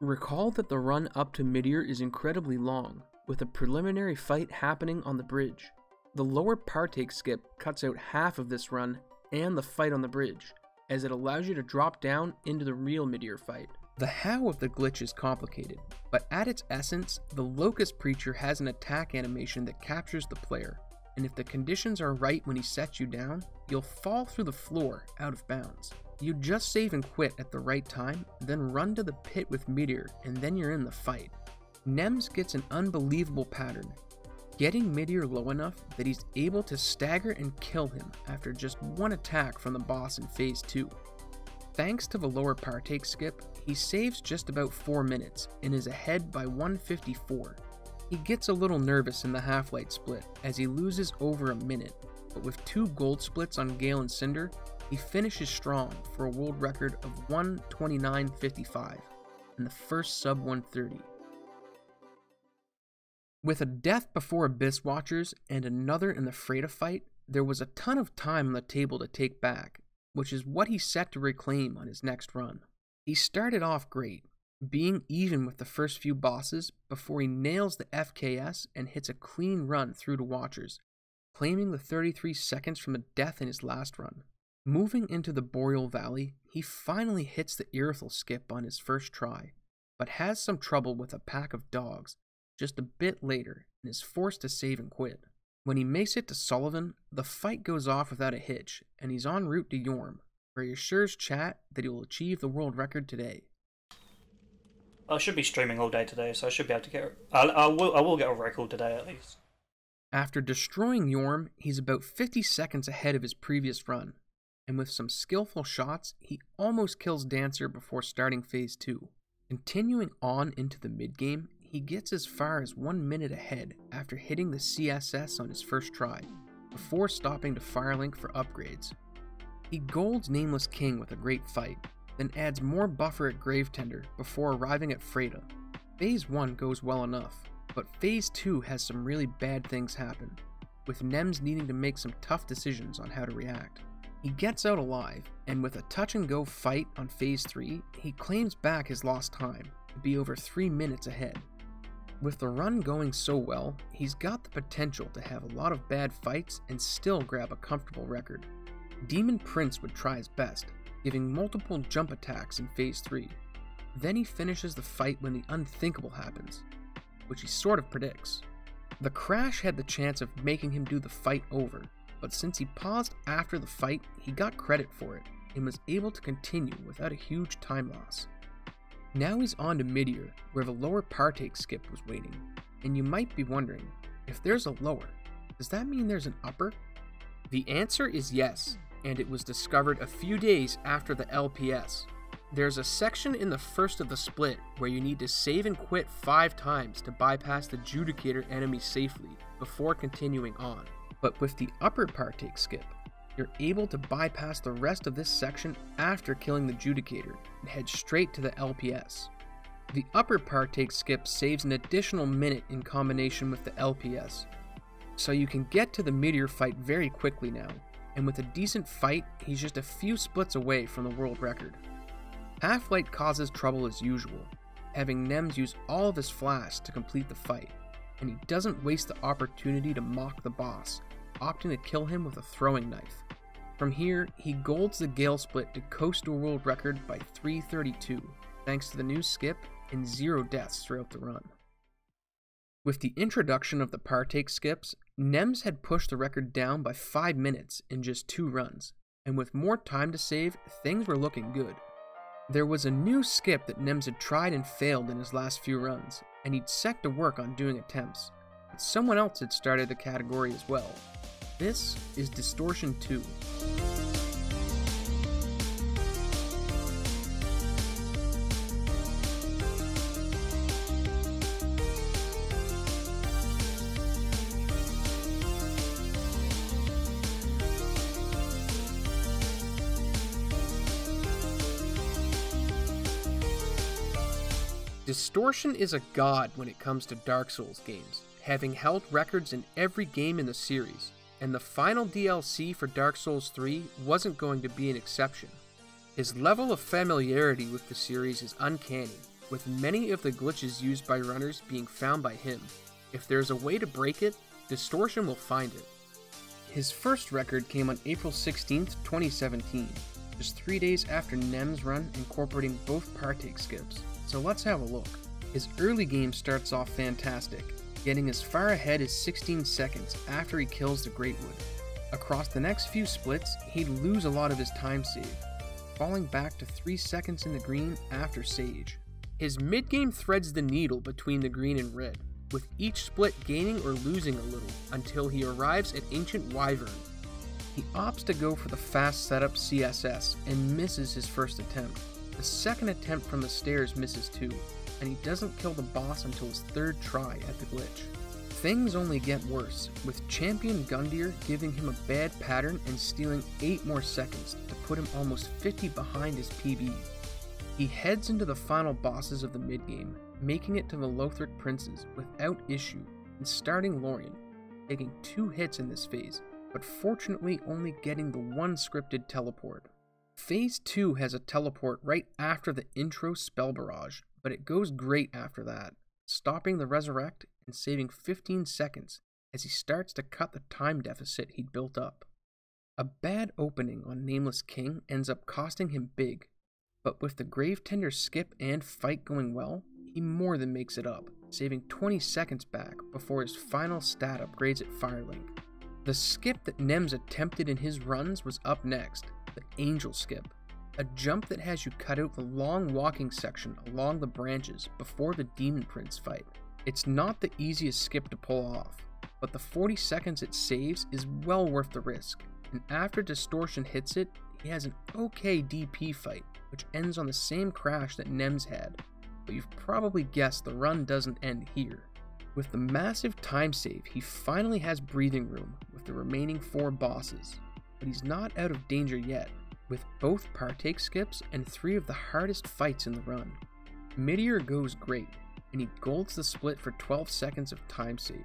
Recall that the run up to Midir is incredibly long, with a preliminary fight happening on the bridge. The lower partake skip cuts out half of this run and the fight on the bridge, as it allows you to drop down into the real Midir fight. The how of the glitch is complicated, but at its essence, the Locust Preacher has an attack animation that captures the player, and if the conditions are right when he sets you down, you'll fall through the floor out of bounds. You just save and quit at the right time, then run to the pit with Meteor, and then you're in the fight. Nemz gets an unbelievable pattern, getting Midir low enough that he's able to stagger and kill him after just one attack from the boss in Phase 2. Thanks to the lower partake skip, he saves just about 4 minutes and is ahead by 154. He gets a little nervous in the half-light split as he loses over a minute, but with two gold splits on Gael and Cinder, he finishes strong for a world record of 129.55 and the first sub 130. With a death before Abyss Watchers and another in the Friede fight, there was a ton of time on the table to take back, which is what he set to reclaim on his next run. He started off great, being even with the first few bosses before he nails the FKS and hits a clean run through to Watchers, claiming the 33 seconds from a death in his last run. Moving into the Boreal Valley, he finally hits the Irithyll skip on his first try, but has some trouble with a pack of dogs just a bit later and is forced to save and quit. When he makes it to Sullivan, the fight goes off without a hitch, and he's en route to Yorm, where he assures chat that he will achieve the world record today. I should be streaming all day today, so I should be able to get. I, I will. I will get a record today at least. After destroying Yorm, he's about 50 seconds ahead of his previous run, and with some skillful shots, he almost kills Dancer before starting phase 2. Continuing on into the mid game, he gets as far as one minute ahead after hitting the CSS on his first try, before stopping to Firelink for upgrades. He golds Nameless King with a great fight, then adds more buffer at Gravetender before arriving at Friede. Phase 1 goes well enough, but Phase 2 has some really bad things happen, with Nemz needing to make some tough decisions on how to react. He gets out alive, and with a touch and go fight on Phase 3, he claims back his lost time to be over 3 minutes ahead. With the run going so well, he's got the potential to have a lot of bad fights and still grab a comfortable record. Demon Prince would try his best, giving multiple jump attacks in Phase 3. Then he finishes the fight when the unthinkable happens, which he sort of predicts. The crash had the chance of making him do the fight over, but since he paused after the fight, he got credit for it and was able to continue without a huge time loss. Now he's on to Midir, where the lower partake skip was waiting, and you might be wondering, if there's a lower, does that mean there's an upper? The answer is yes, and it was discovered a few days after the LPS. There's a section in the first of the split where you need to save and quit 5 times to bypass the Judicator enemy safely before continuing on. But with the upper partake skip, you're able to bypass the rest of this section after killing the Judicator and head straight to the LPS. The upper partake skip saves an additional minute in combination with the LPS, so you can get to the Midir fight very quickly now, and with a decent fight, he's just a few splits away from the world record. Half-Light causes trouble as usual, having Nemz use all of his flash to complete the fight, and he doesn't waste the opportunity to mock the boss, opting to kill him with a throwing knife. From here, he golds the Gael Split to coast to a world record by 332, thanks to the new skip and zero deaths throughout the run. With the introduction of the partake skips, Nemz had pushed the record down by 5 minutes in just 2 runs, and with more time to save, things were looking good. There was a new skip that Nemz had tried and failed in his last few runs, and he'd set to work on doing attempts. But someone else had started the category as well. This is Distortion 2. Distortion is a god when it comes to Dark Souls games, having held records in every game in the series, and the final DLC for Dark Souls 3 wasn't going to be an exception. His level of familiarity with the series is uncanny, with many of the glitches used by runners being found by him. If there's a way to break it, Distortion will find it. His first record came on April 16, 2017, just three days after Nem's run incorporating both partake skips. So let's have a look. His early game starts off fantastic, getting as far ahead as 16 seconds after he kills the Greatwood. Across the next few splits, he'd lose a lot of his time save, falling back to 3 seconds in the green after Sage. His mid game threads the needle between the green and red, with each split gaining or losing a little until he arrives at Ancient Wyvern. He opts to go for the fast setup CSS and misses his first attempt. The second attempt from the stairs misses too, and he doesn't kill the boss until his third try at the glitch. Things only get worse, with Champion Gundyr giving him a bad pattern and stealing 8 more seconds to put him almost 50 behind his PB. He heads into the final bosses of the mid-game, making it to the Lothric Princes without issue and starting Lorian, taking two hits in this phase, but fortunately only getting the one scripted teleport. Phase 2 has a teleport right after the intro spell barrage, but it goes great after that, stopping the resurrect and saving 15 seconds as he starts to cut the time deficit he'd built up. A bad opening on Nameless King ends up costing him big, but with the Gravetender skip and fight going well, he more than makes it up, saving 20 seconds back before his final stat upgrades at Firelink. The skip that Nemz attempted in his runs was up next, Angel Skip, a jump that has you cut out the long walking section along the branches before the Demon Prince fight. It's not the easiest skip to pull off, but the 40 seconds it saves is well worth the risk, and after Distortion hits it, he has an okay DP fight, which ends on the same crash that Nemz had, but you've probably guessed the run doesn't end here. With the massive time save, he finally has breathing room with the remaining four bosses, but he's not out of danger yet, with both partake skips and three of the hardest fights in the run. Midir goes great, and he golds the split for 12 seconds of time save.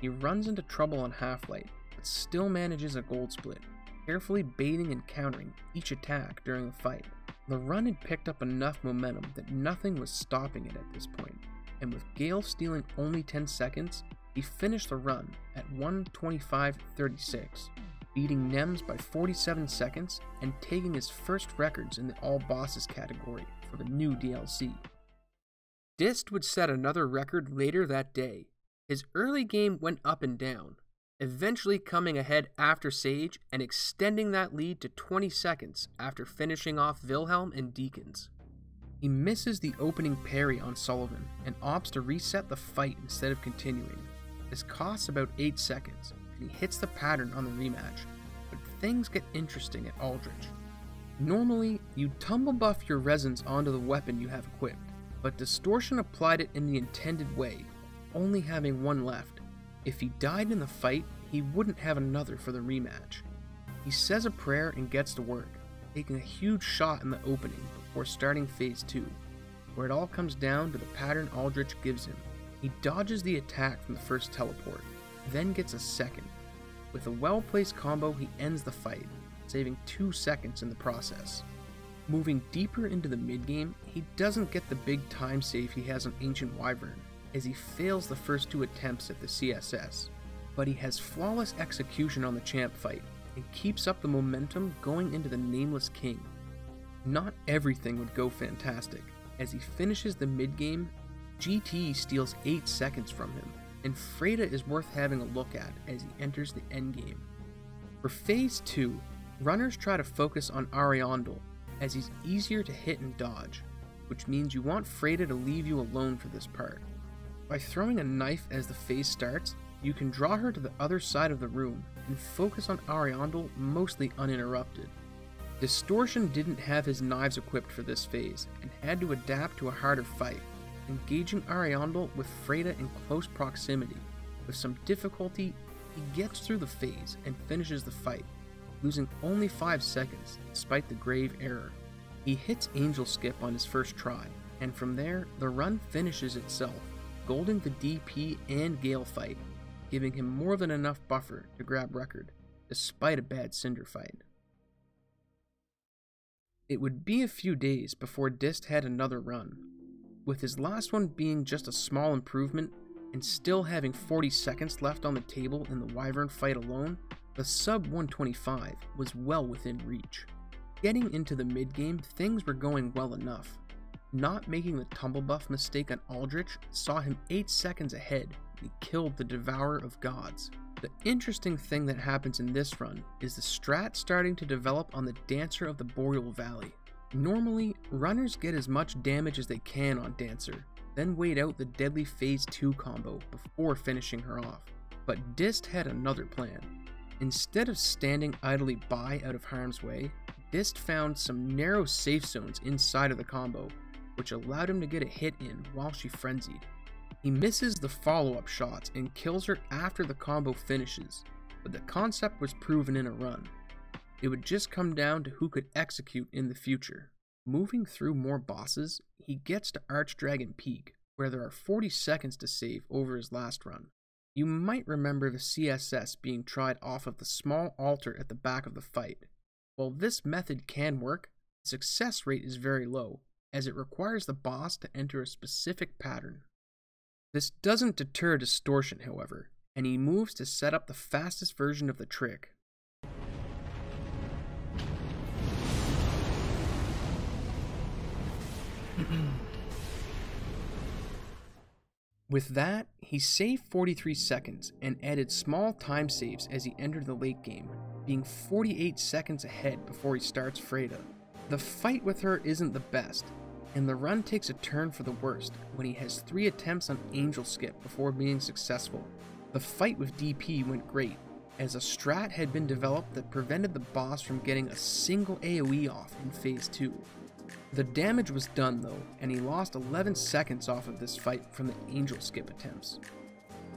He runs into trouble on Half-Light, but still manages a gold split, carefully baiting and countering each attack during the fight. The run had picked up enough momentum that nothing was stopping it at this point, and with Gael stealing only 10 seconds, he finished the run at 125.36, beating Nemz by 47 seconds and taking his first records in the All Bosses category for the new DLC. Dist would set another record later that day. His early game went up and down, eventually coming ahead after Sage and extending that lead to 20 seconds after finishing off Wilhelm and Deacons. He misses the opening parry on Sullivan and opts to reset the fight instead of continuing. This costs about 8 seconds, and he hits the pattern on the rematch, but things get interesting at Aldrich. Normally, you'd tumble buff your resins onto the weapon you have equipped, but Distortion applied it in the intended way, only having one left. If he died in the fight, he wouldn't have another for the rematch. He says a prayer and gets to work, taking a huge shot in the opening before starting phase 2, where it all comes down to the pattern Aldrich gives him. He dodges the attack from the first teleport, then gets a second. With a well placed combo, he ends the fight, saving 2 seconds in the process. Moving deeper into the mid game, he doesn't get the big time save he has on Ancient Wyvern, as he fails the first two attempts at the CSS, but he has flawless execution on the champ fight and keeps up the momentum going into the Nameless King. Not everything would go fantastic. As he finishes the mid game, GT steals 8 seconds from him, and Friede is worth having a look at as he enters the endgame. For Phase 2, runners try to focus on Ariandel, as he's easier to hit and dodge, which means you want Friede to leave you alone for this part. By throwing a knife as the phase starts, you can draw her to the other side of the room and focus on Ariandel mostly uninterrupted. Distortion didn't have his knives equipped for this phase and had to adapt to a harder fight, engaging Ariandel with Friede in close proximity. With some difficulty, he gets through the phase and finishes the fight, losing only 5 seconds despite the grave error. He hits Angel Skip on his first try, and from there, the run finishes itself, golding the DP and Gael fight, giving him more than enough buffer to grab record, despite a bad Cinder fight. It would be a few days before Dist had another run, with his last one being just a small improvement and still having 40 seconds left on the table in the Wyvern fight alone, the sub 125 was well within reach. Getting into the mid game, things were going well enough. Not making the tumble buff mistake on Aldrich saw him 8 seconds ahead and he killed the Devourer of Gods. The interesting thing that happens in this run is the strat starting to develop on the Dancer of the Boreal Valley. Normally, runners get as much damage as they can on Dancer, then wait out the deadly phase 2 combo before finishing her off. But Dist had another plan. Instead of standing idly by out of harm's way, Dist found some narrow safe zones inside of the combo, which allowed him to get a hit in while she frenzied. He misses the follow up shots and kills her after the combo finishes, but the concept was proven in a run. It would just come down to who could execute in the future. Moving through more bosses, he gets to Archdragon Peak, where there are 40 seconds to save over his last run. You might remember the CSS being tried off of the small altar at the back of the fight. While this method can work, the success rate is very low, as it requires the boss to enter a specific pattern. This doesn't deter Distortion, however, and he moves to set up the fastest version of the trick, <clears throat> With that, he saved 43 seconds and added small time saves as he entered the late game, being 48 seconds ahead before he starts Friede. The fight with her isn't the best, and the run takes a turn for the worst when he has three attempts on Angel Skip before being successful. The fight with DP went great, as a strat had been developed that prevented the boss from getting a single AoE off in Phase 2. The damage was done though, and he lost 11 seconds off of this fight from the angel skip attempts.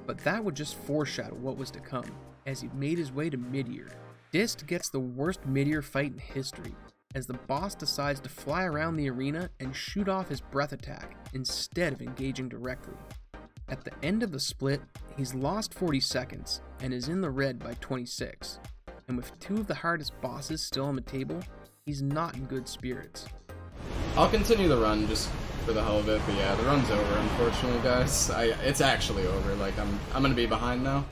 But that would just foreshadow what was to come, as he made his way to Midir. Dist gets the worst Midir fight in history, as the boss decides to fly around the arena and shoot off his breath attack instead of engaging directly. At the end of the split, he's lost 40 seconds and is in the red by 26, and with two of the hardest bosses still on the table, he's not in good spirits. I'll continue the run just for the hell of it, but yeah, the run's over, unfortunately, guys. I, it's actually over. Like, I'm, I'm gonna be behind now.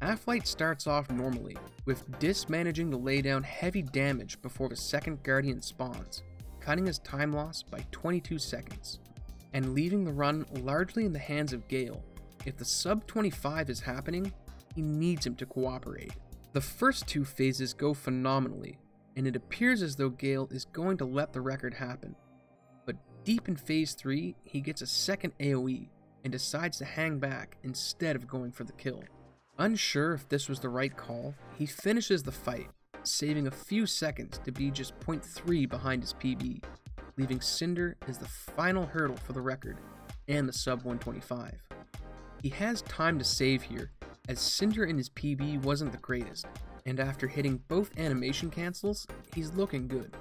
Half-Light starts off normally, with Dis managing to lay down heavy damage before the second Guardian spawns, cutting his time loss by 22 seconds, and leaving the run largely in the hands of Gael. If the sub 25 is happening, he needs him to cooperate. The first two phases go phenomenally, and it appears as though Gael is going to let the record happen. But deep in Phase 3, he gets a second AoE and decides to hang back instead of going for the kill. Unsure if this was the right call, he finishes the fight, saving a few seconds to be just 0.3 behind his PB, leaving Cinder as the final hurdle for the record and the sub 125. He has time to save here, as Cinder in his PB wasn't the greatest, and after hitting both animation cancels, he's looking good.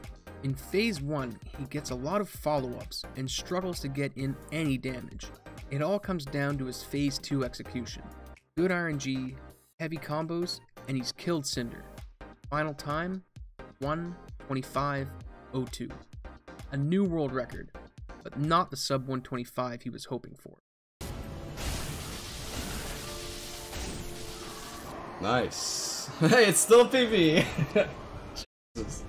In Phase 1, he gets a lot of follow-ups and struggles to get in any damage. It all comes down to his Phase 2 execution. Good RNG, heavy combos, and he's killed Cinder. Final time 1:25:02. A new world record, but not the sub 125 he was hoping for. Nice. <laughs> Hey, it's still PB. Jesus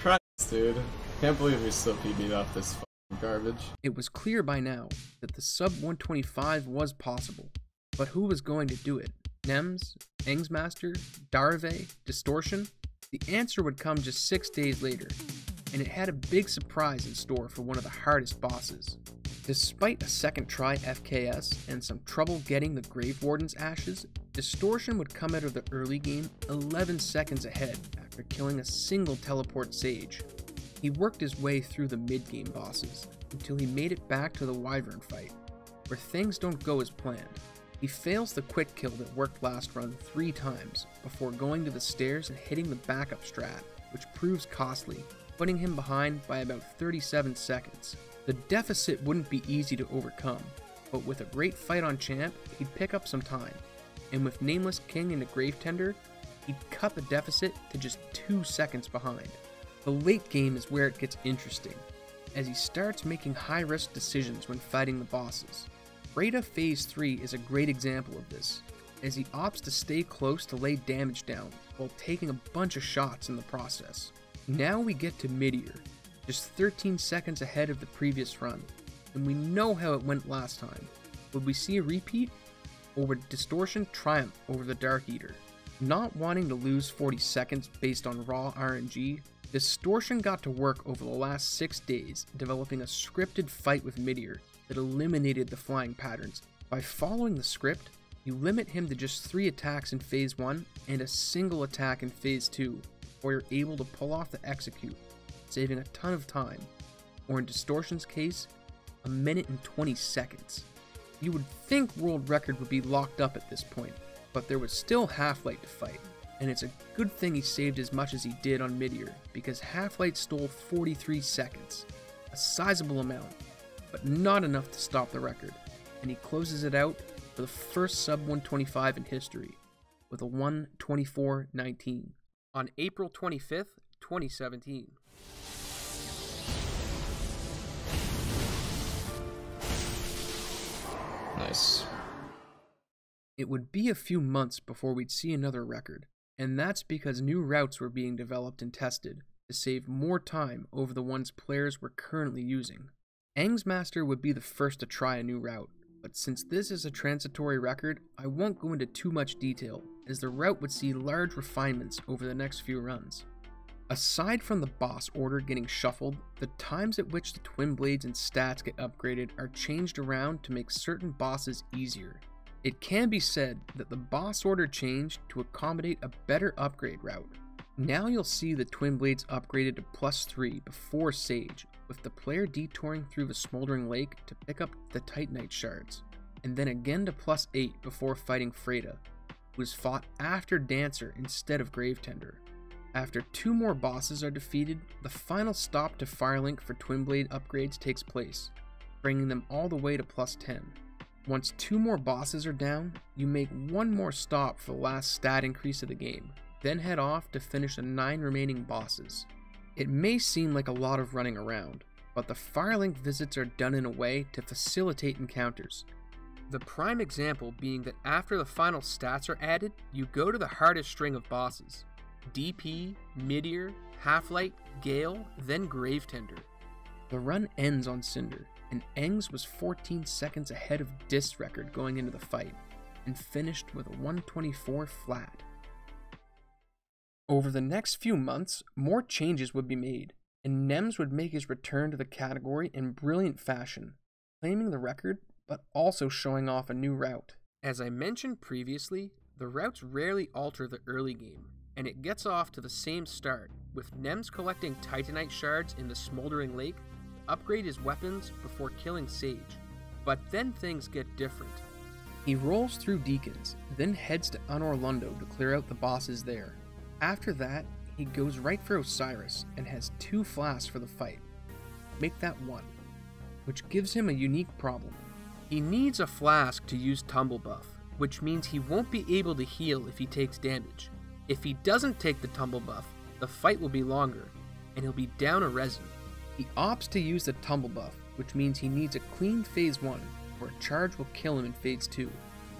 Christ, dude. Can't believe we still PB'd off this garbage. It was clear by now that the sub 125 was possible, but who was going to do it? Nemz, Ensgmaster, Daravae, Distortion? The answer would come just six days later, and it had a big surprise in store for one of the hardest bosses. Despite a second try FKS and some trouble getting the Grave Warden's ashes, Distortion would come out of the early game 11 seconds ahead after killing a single teleport Sage. He worked his way through the mid game bosses until he made it back to the Wyvern fight, where things don't go as planned. He fails the quick kill that worked last run three times before going to the stairs and hitting the backup strat, which proves costly, putting him behind by about 37 seconds. The deficit wouldn't be easy to overcome, but with a great fight on Champ, he'd pick up some time. And with Nameless King into Gravetender, he'd cut the deficit to just 2 seconds behind. The late game is where it gets interesting, as he starts making high risk decisions when fighting the bosses. Friede Phase 3 is a great example of this, as he opts to stay close to lay damage down while taking a bunch of shots in the process. Now we get to Midir, just 13 seconds ahead of the previous run, and we know how it went last time. Would we see a repeat? Or would Distortion triumph over the Dark Eater? Not wanting to lose 40 seconds based on raw RNG, Distortion got to work over the last 6 days developing a scripted fight with Midir that eliminated the flying patterns. By following the script, you limit him to just 3 attacks in Phase 1 and a single attack in Phase 2, or you're able to pull off the execute, saving a ton of time, or in Distortion's case, a minute and 20 seconds. You would think world record would be locked up at this point, but there was still Half-Light to fight, and it's a good thing he saved as much as he did on Midir, because Half-Light stole 43 seconds, a sizable amount, but not enough to stop the record, and he closes it out for the first sub 125 in history, with a 124.19 on April 25th, 2017. Nice. It would be a few months before we'd see another record, and that's because new routes were being developed and tested to save more time over the ones players were currently using. Ensgmaster would be the first to try a new route, but since this is a transitory record, I won't go into too much detail, as the route would see large refinements over the next few runs. Aside from the boss order getting shuffled, the times at which the twin blades and stats get upgraded are changed around to make certain bosses easier. It can be said that the boss order changed to accommodate a better upgrade route. Now you'll see the twin blades upgraded to plus 3 before Sage, with the player detouring through the Smoldering Lake to pick up the Titanite shards, and then again to plus 8 before fighting Friede, who is fought after Dancer instead of Gravetender. After two more bosses are defeated, the final stop to Firelink for Twin Blade upgrades takes place, bringing them all the way to plus 10. Once two more bosses are down, you make one more stop for the last stat increase of the game, then head off to finish the 9 remaining bosses. It may seem like a lot of running around, but the Firelink visits are done in a way to facilitate encounters. The prime example being that after the final stats are added, you go to the hardest string of bosses, DP, Midir, Half-Light, Gael, then Gravetender. The run ends on Cinder, and Ensg was 14 seconds ahead of Dis record going into the fight, and finished with a 124 flat. Over the next few months, more changes would be made, and Nemz would make his return to the category in brilliant fashion, claiming the record but also showing off a new route. As I mentioned previously, the routes rarely alter the early game, and it gets off to the same start, with Nemz collecting Titanite shards in the Smoldering Lake to upgrade his weapons before killing Sage. But then things get different. He rolls through Deacons, then heads to Anor Londo to clear out the bosses there. After that, he goes right for Oceiros and has two flasks for the fight. Make that one, which gives him a unique problem. He needs a flask to use Tumble Buff, which means he won't be able to heal if he takes damage. If he doesn't take the Tumble Buff, the fight will be longer, and he'll be down a resin. He opts to use the Tumble Buff, which means he needs a clean Phase 1, or a charge will kill him in Phase 2.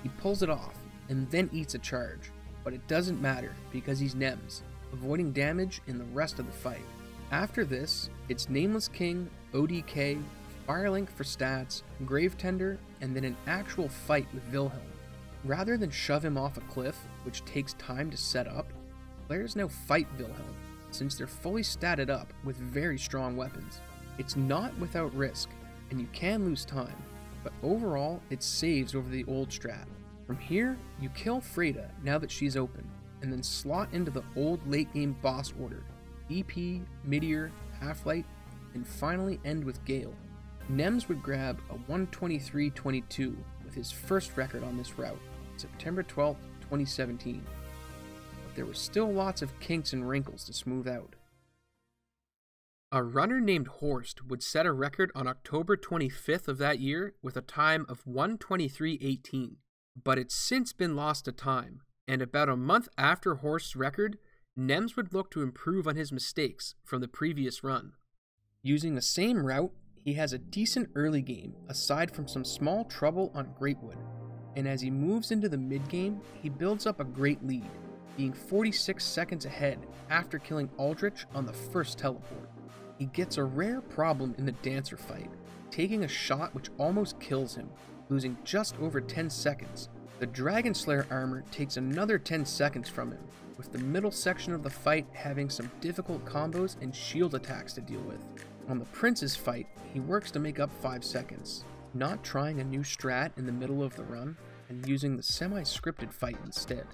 He pulls it off, and then eats a charge, but it doesn't matter because he's Nemz, avoiding damage in the rest of the fight. After this, it's Nameless King, ODK, Firelink for stats, Gravetender, and then an actual fight with Wilhelm. Rather than shove him off a cliff, which takes time to set up, players now fight Wilhelm, since they're fully statted up with very strong weapons. It's not without risk, and you can lose time, but overall it saves over the old strat. From here, you kill Friede now that she's open, and then slot into the old late game boss order EP, Midir, Half-Light, and finally end with Gael. Nemz would grab a 123.22 with his first record on this route, September 12, 2017. But there were still lots of kinks and wrinkles to smooth out. A runner named Horst would set a record on October 25th of that year with a time of 123.18, but it's since been lost to time, and about a month after Horst's record, Nemz would look to improve on his mistakes from the previous run. Using the same route, he has a decent early game aside from some small trouble on Greatwood, and as he moves into the mid game, he builds up a great lead, being 46 seconds ahead after killing Aldrich on the first teleport. He gets a rare problem in the Dancer fight, taking a shot which almost kills him, losing just over 10 seconds. The Dragon Slayer armor takes another 10 seconds from him, with the middle section of the fight having some difficult combos and shield attacks to deal with. On the Prince's fight, he works to make up 5 seconds, not trying a new strat in the middle of the run, and using the semi-scripted fight instead.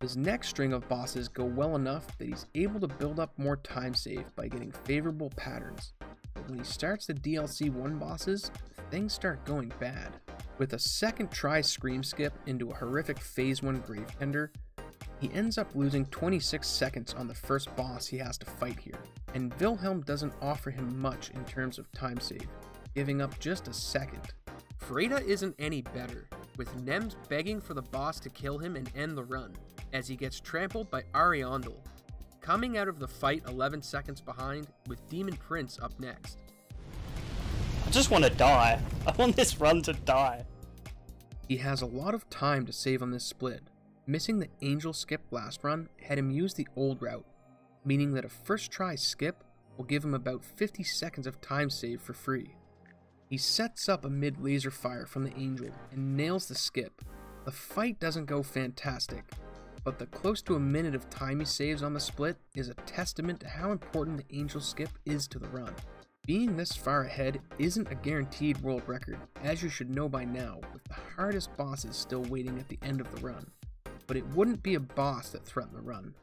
His next string of bosses go well enough that he's able to build up more time save by getting favorable patterns. But when he starts the DLC 1 bosses, things start going bad. With a second try scream skip into a horrific phase 1 Gravetender, he ends up losing 26 seconds on the first boss he has to fight here, and Wilhelm doesn't offer him much in terms of time save, giving up just a second. Friede isn't any better, with Nemz begging for the boss to kill him and end the run, as he gets trampled by Ariandel, coming out of the fight 11 seconds behind, with Demon Prince up next. I just want to die. I want this run to die. He has a lot of time to save on this split. Missing the Angel skip last run had him use the old route, meaning that a first try skip will give him about 50 seconds of time save for free. He sets up a mid laser fire from the Angel and nails the skip. The fight doesn't go fantastic, but the close to a minute of time he saves on the split is a testament to how important the Angel skip is to the run. Being this far ahead isn't a guaranteed world record, as you should know by now, with the hardest bosses still waiting at the end of the run. But it wouldn't be a boss that threatened the run.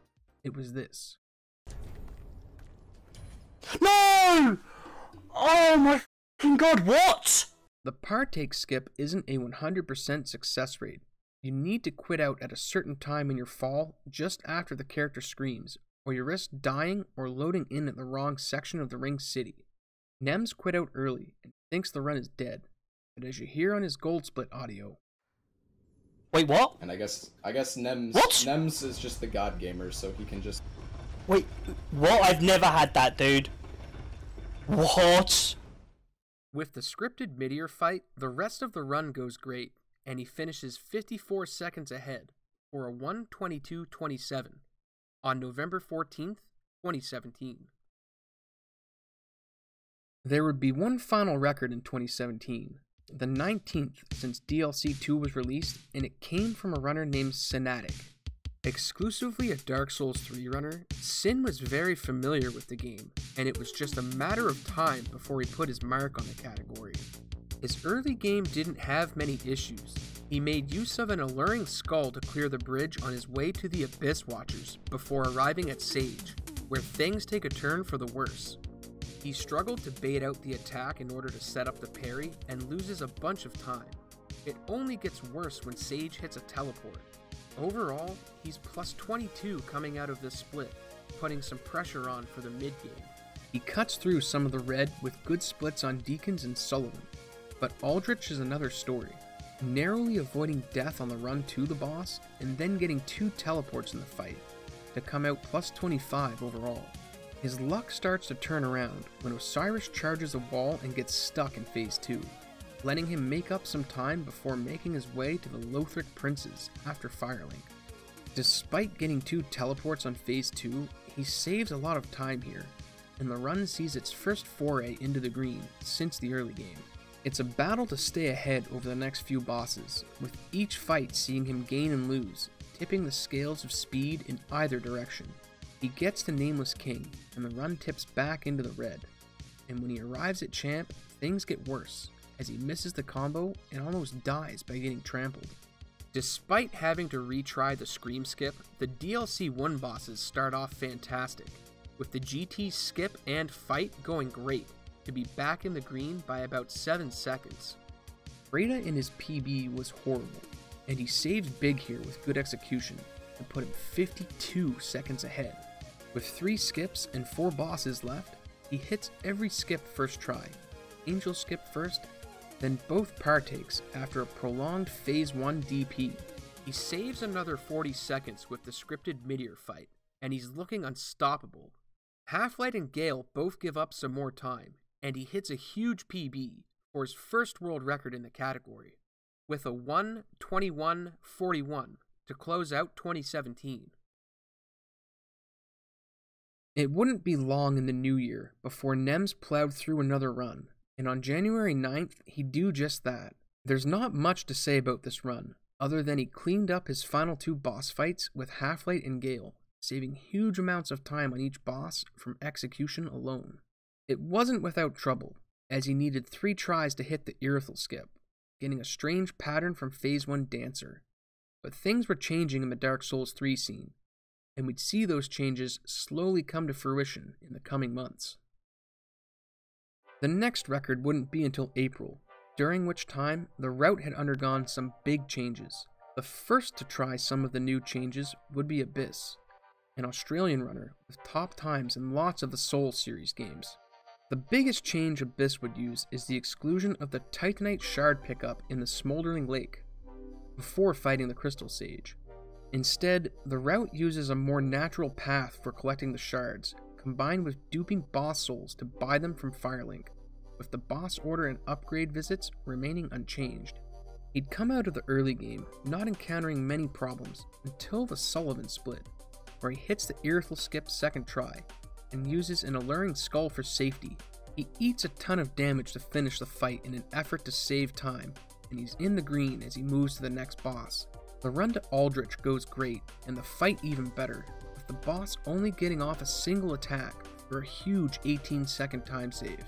It was this. No! Oh my fucking god, what? The partake skip isn't a 100% success rate. You need to quit out at a certain time in your fall just after the character screams, or you risk dying or loading in at the wrong section of the ring city. Nemz quit out early and thinks the run is dead, but as you hear on his gold split audio, Wait, what? And I guess I guess Nemz What? Nemz is just the god gamer, so he can just Wait, what? I've never had that, dude. What? With the scripted Midir fight, the rest of the run goes great, and he finishes 54 seconds ahead for a 122.27 on November 14th, 2017. There would be one final record in 2017, the 19th since DLC 2 was released, and it came from a runner named Synatic. Exclusively a Dark Souls 3 runner, Sin was very familiar with the game, and it was just a matter of time before he put his mark on the category. His early game didn't have many issues. He made use of an alluring skull to clear the bridge on his way to the Abyss Watchers before arriving at Sage, where things take a turn for the worse. He struggled to bait out the attack in order to set up the parry and loses a bunch of time. It only gets worse when Sage hits a teleport. Overall, he's plus 22 coming out of this split, putting some pressure on for the mid game. He cuts through some of the red with good splits on Deacons and Sullivan, but Aldrich is another story, narrowly avoiding death on the run to the boss and then getting two teleports in the fight to come out plus 25 overall. His luck starts to turn around when Oceiros charges a wall and gets stuck in phase 2, letting him make up some time before making his way to the Lothric Princes after Firelink. Despite getting two teleports on phase 2, he saves a lot of time here, and the run sees its first foray into the green since the early game. It's a battle to stay ahead over the next few bosses, with each fight seeing him gain and lose, tipping the scales of speed in either direction. He gets to Nameless King, and the run tips back into the red. And when he arrives at Champ, things get worse, as he misses the combo and almost dies by getting trampled. Despite having to retry the Scream skip, the DLC 1 bosses start off fantastic, with the GT skip and fight going great, to be back in the green by about 7 seconds. Friede in his PB was horrible, and he saves big here with good execution to put him 52 seconds ahead. With 3 skips and 4 bosses left, He hits every skip first try. Angel skip first, then both partakes after a prolonged Phase 1 DP. He saves another 40 seconds with the scripted Midir fight, and he's looking unstoppable. Halflight and Gael both give up some more time, and he hits a huge PB for his first world record in the category, with a 1:21:41 to close out 2017. It wouldn't be long in the new year before Nems plowed through another run, and on January 9th, he'd do just that. There's not much to say about this run, other than he cleaned up his final two boss fights with Halflight and Gael, saving huge amounts of time on each boss from execution alone. It wasn't without trouble, as he needed three tries to hit the Irithyll skip, getting a strange pattern from Phase 1 Dancer. But things were changing in the Dark Souls 3 scene, and we'd see those changes slowly come to fruition in the coming months. The next record wouldn't be until April, during which time the route had undergone some big changes. The first to try some of the new changes would be Abyss, an Australian runner with top times in lots of the Soul series games. The biggest change Abyss would use is the exclusion of the Titanite shard pickup in the Smoldering Lake before fighting the Crystal Sage. Instead, the route uses a more natural path for collecting the shards, combined with duping boss souls to buy them from Firelink, with the boss order and upgrade visits remaining unchanged. He'd come out of the early game not encountering many problems until the Sullivan split, where he hits the Irithyll skip second try and uses an alluring skull for safety. He eats a ton of damage to finish the fight in an effort to save time, and he's in the green as he moves to the next boss. The run to Aldrich goes great, and the fight even better, with the boss only getting off a single attack for a huge 18 second time save.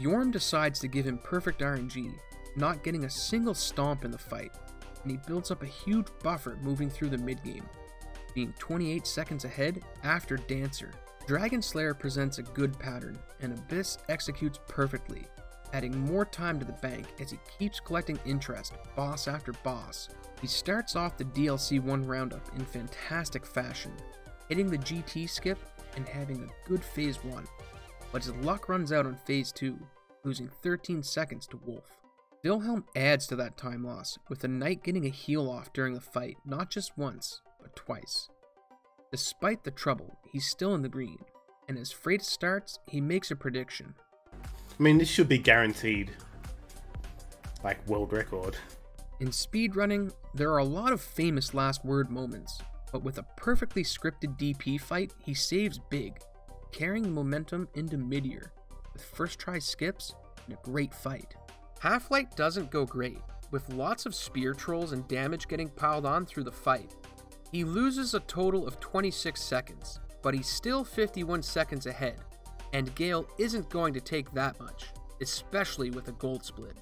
Yorm decides to give him perfect RNG, not getting a single stomp in the fight, and he builds up a huge buffer moving through the mid game, being 28 seconds ahead after Dancer. Dragon Slayer presents a good pattern, and Abyss executes perfectly, adding more time to the bank as he keeps collecting interest, boss after boss. He starts off the DLC 1 roundup in fantastic fashion, hitting the GT skip and having a good phase 1, but his luck runs out on phase 2, losing 13 seconds to Wolf. Wilhelm adds to that time loss, with the knight getting a heal off during the fight not just once, but twice. Despite the trouble, he's still in the green, and as Freitas starts, he makes a prediction. I mean, this should be guaranteed, like world record. In speedrunning, there are a lot of famous last word moments, but with a perfectly scripted DP fight, he saves big, carrying momentum into mid-year, with first try skips and a great fight. Halflight doesn't go great, with lots of spear trolls and damage getting piled on through the fight, he loses a total of 26 seconds, but he's still 51 seconds ahead, and Gael isn't going to take that much, especially with a gold split.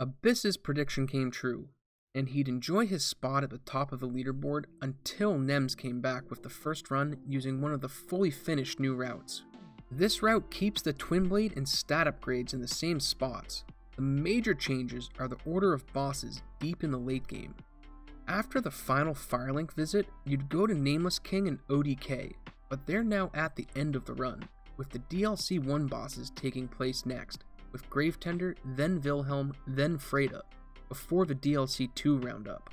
Abyss's prediction came true, and he'd enjoy his spot at the top of the leaderboard until Nemz came back with the first run using one of the fully finished new routes. This route keeps the Twin Blade and stat upgrades in the same spots. The major changes are the order of bosses deep in the late game, after the final Firelink visit, you'd go to Nameless King and ODK, but they're now at the end of the run, with the DLC 1 bosses taking place next, with Gravetender, then Wilhelm, then Friede, before the DLC 2 roundup.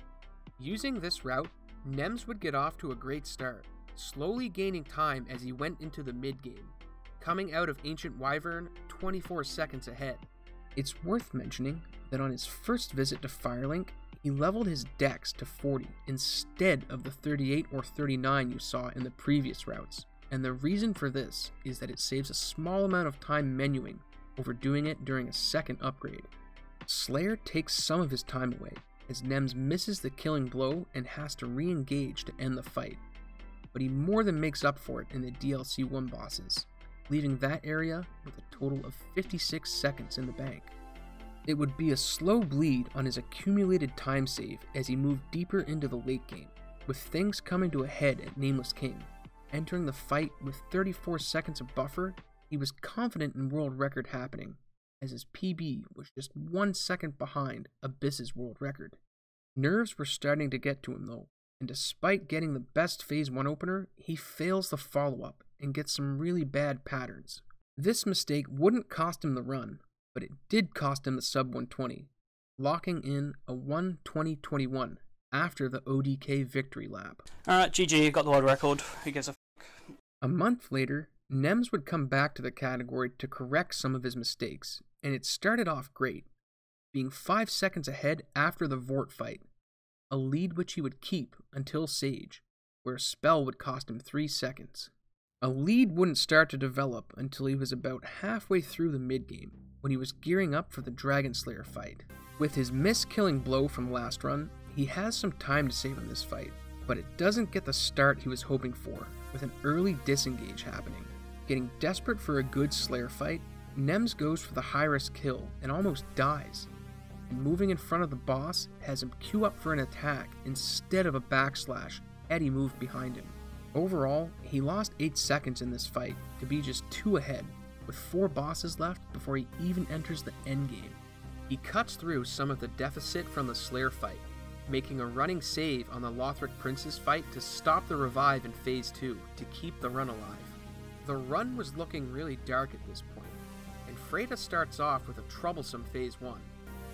Using this route, Nemz would get off to a great start, slowly gaining time as he went into the mid game, coming out of Ancient Wyvern 24 seconds ahead. It's worth mentioning that on his first visit to Firelink, he leveled his dex to 40 instead of the 38 or 39 you saw in the previous routes, and the reason for this is that it saves a small amount of time menuing over doing it during a second upgrade. Slayer takes some of his time away, as Nemz misses the killing blow and has to re engage to end the fight, but he more than makes up for it in the DLC 1 bosses, leaving that area with a total of 56 seconds in the bank. It would be a slow bleed on his accumulated time save as he moved deeper into the late game, with things coming to a head at Nameless King. Entering the fight with 34 seconds of buffer, he was confident in world record happening, as his PB was just one second behind Abyss's world record. Nerves were starting to get to him though, and despite getting the best Phase 1 opener, he fails the follow up and gets some really bad patterns. This mistake wouldn't cost him the run, but it did cost him the sub 120, locking in a 120.21 after the ODK victory lap. Alright, GG, got the world record. Who gives a f? A month later, Nemz would come back to the category to correct some of his mistakes, and it started off great, being 5 seconds ahead after the Vordt fight, a lead which he would keep until Sage, where a spell would cost him 3 seconds. A lead wouldn't start to develop until he was about halfway through the mid game, when he was gearing up for the Dragon Slayer fight. With his miss killing blow from last run, he has some time to save in this fight, but it doesn't get the start he was hoping for, with an early disengage happening. Getting desperate for a good Slayer fight, Nemz goes for the high risk kill and almost dies. And moving in front of the boss has him queue up for an attack instead of a backslash Eddie moved behind him. Overall, he lost 8 seconds in this fight to be just 2 ahead, with 4 bosses left before he even enters the endgame. He cuts through some of the deficit from the Slayer fight, making a running save on the Lothric Prince's fight to stop the revive in Phase 2 to keep the run alive. The run was looking really dark at this point, and Friede starts off with a troublesome Phase 1.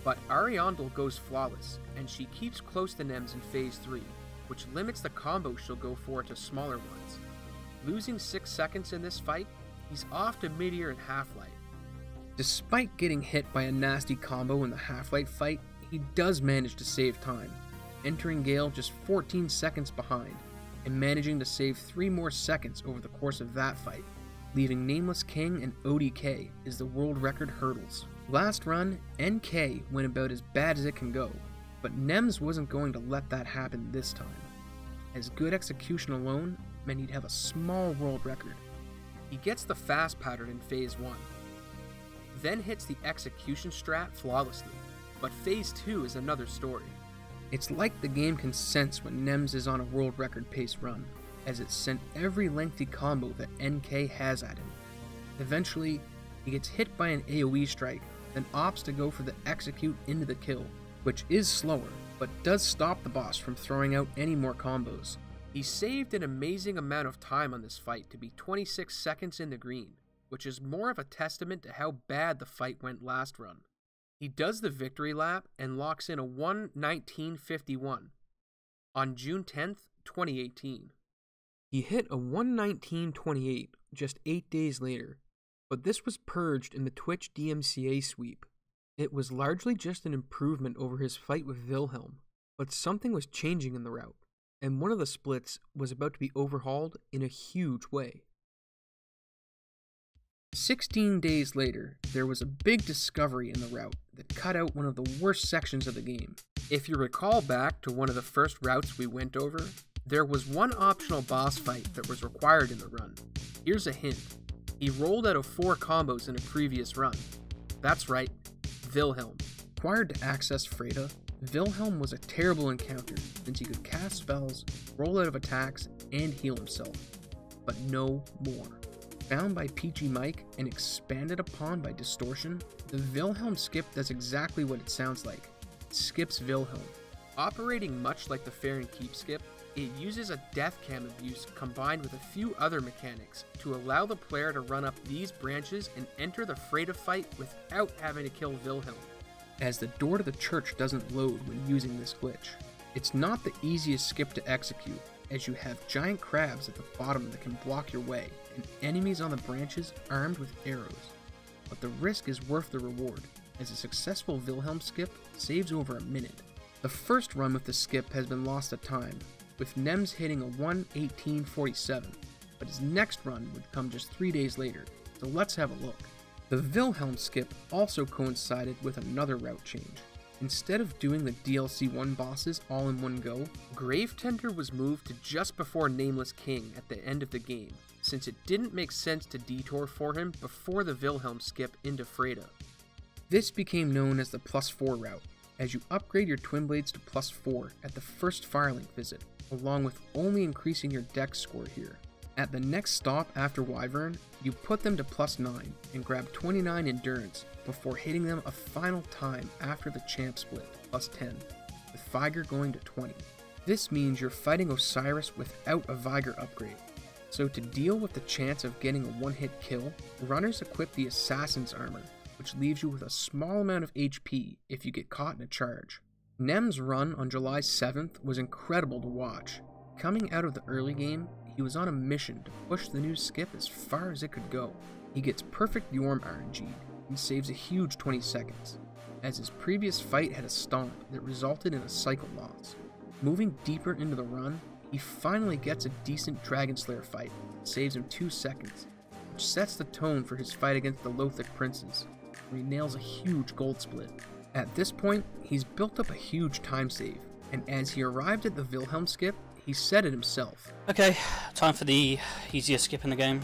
But Ariandel goes flawless, and she keeps close to Nemz in Phase 3, which limits the combo she'll go for to smaller ones. Losing 6 seconds in this fight, he's off to Midir and Half-Light. Despite getting hit by a nasty combo in the Half-Light fight, he does manage to save time, entering Gael just 14 seconds behind, and managing to save 3 more seconds over the course of that fight, leaving Nameless King and ODK as the world record hurdles. Last run, NK went about as bad as it can go, but Nemz wasn't going to let that happen this time, as good execution alone meant he'd have a small world record. He gets the fast pattern in Phase 1, then hits the execution strat flawlessly, but Phase 2 is another story. It's like the game can sense when Nemz is on a world record pace run, as it sent every lengthy combo that NK has at him. Eventually, he gets hit by an AoE strike, then opts to go for the execute into the kill, which is slower, but does stop the boss from throwing out any more combos. He saved an amazing amount of time on this fight to be 26 seconds in the green, which is more of a testament to how bad the fight went last run. He does the victory lap and locks in a 119.51 on June 10th, 2018. He hit a 119.28 just 8 days later, but this was purged in the Twitch DMCA sweep. It was largely just an improvement over his fight with Wilhelm, but something was changing in the route, and one of the splits was about to be overhauled in a huge way. 16 days later, there was a big discovery in the route that cut out one of the worst sections of the game. If you recall back to one of the first routes we went over, there was one optional boss fight that was required in the run. Here's a hint he rolled out of four combos in a previous run. That's right, Wilhelm. Required to access Friede, Wilhelm was a terrible encounter since he could cast spells, roll out of attacks, and heal himself. But no more. Found by Peachy Mike and expanded upon by Distortion, the Wilhelm skip does exactly what it sounds like. It skips Wilhelm. Operating much like the Farron Keep skip, it uses a death cam abuse combined with a few other mechanics to allow the player to run up these branches and enter the Friede fight without having to kill Wilhelm, as the door to the church doesn't load when using this glitch. It's not the easiest skip to execute, as you have giant crabs at the bottom that can block your way, enemies on the branches armed with arrows. But the risk is worth the reward, as a successful Wilhelm skip saves over a minute. The first run with the skip has been lost to time, with Nemz hitting a 118.47, but his next run would come just three days later, so let's have a look. The Wilhelm skip also coincided with another route change. Instead of doing the DLC 1 bosses all in one go, Gravetender was moved to just before Nameless King at the end of the game, since it didn't make sense to detour for him before the Wilhelm skip into Friede. This became known as the plus 4 route, as you upgrade your Twin Blades to plus 4 at the first Firelink visit, along with only increasing your dex score here. At the next stop after Wyvern, you put them to plus 9 and grab 29 endurance before hitting them a final time after the champ split, plus 10, with Vigor going to 20. This means you're fighting Oceiros without a Vigor upgrade, So, to deal with the chance of getting a one hit kill, runners equip the Assassin's Armor, which leaves you with a small amount of HP if you get caught in a charge. Nemz's run on July 7th was incredible to watch. Coming out of the early game, he was on a mission to push the new skip as far as it could go. He gets perfect Yorm RNG and saves a huge 20 seconds, as his previous fight had a stomp that resulted in a cycle loss. Moving deeper into the run, he finally gets a decent Dragon Slayer fight, saves him 2 seconds, which sets the tone for his fight against the Lothric Princes, where he nails a huge gold split. At this point, he's built up a huge time save, and as he arrived at the Wilhelm skip, he said it himself. Okay, time for the easiest skip in the game.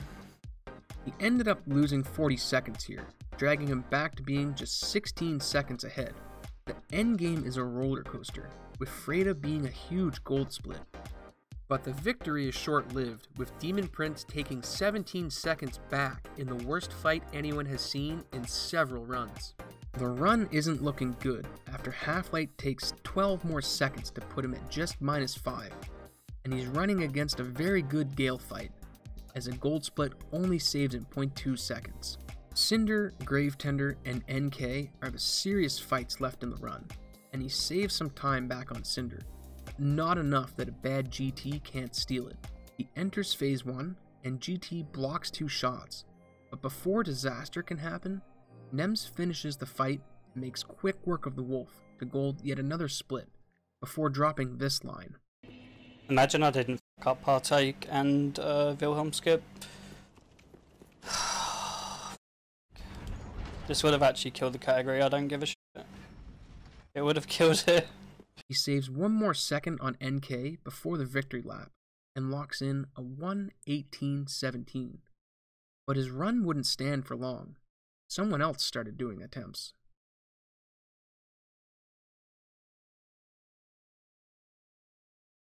He ended up losing 40 seconds here, dragging him back to being just 16 seconds ahead. The endgame is a roller coaster, with Friede being a huge gold split. But the victory is short lived, with Demon Prince taking 17 seconds back in the worst fight anyone has seen in several runs. The run isn't looking good after Halflight takes 12 more seconds to put him at just minus 5, and he's running against a very good Gael fight, as a gold split only saves him 0.2 seconds. Cinder, Gravetender, and NK are the serious fights left in the run, and he saves some time back on Cinder, not enough that a bad GT can't steal it. He enters phase 1, and GT blocks two shots, but before disaster can happen, Nemz finishes the fight and makes quick work of the wolf to gold yet another split, before dropping this line. Imagine I didn't up Partake and uh, Wilhelm skip. <sighs> this would have actually killed the category, I don't give a shit. It would have killed it. He saves one more second on NK before the victory lap and locks in a 118.17. But his run wouldn't stand for long. Someone else started doing attempts.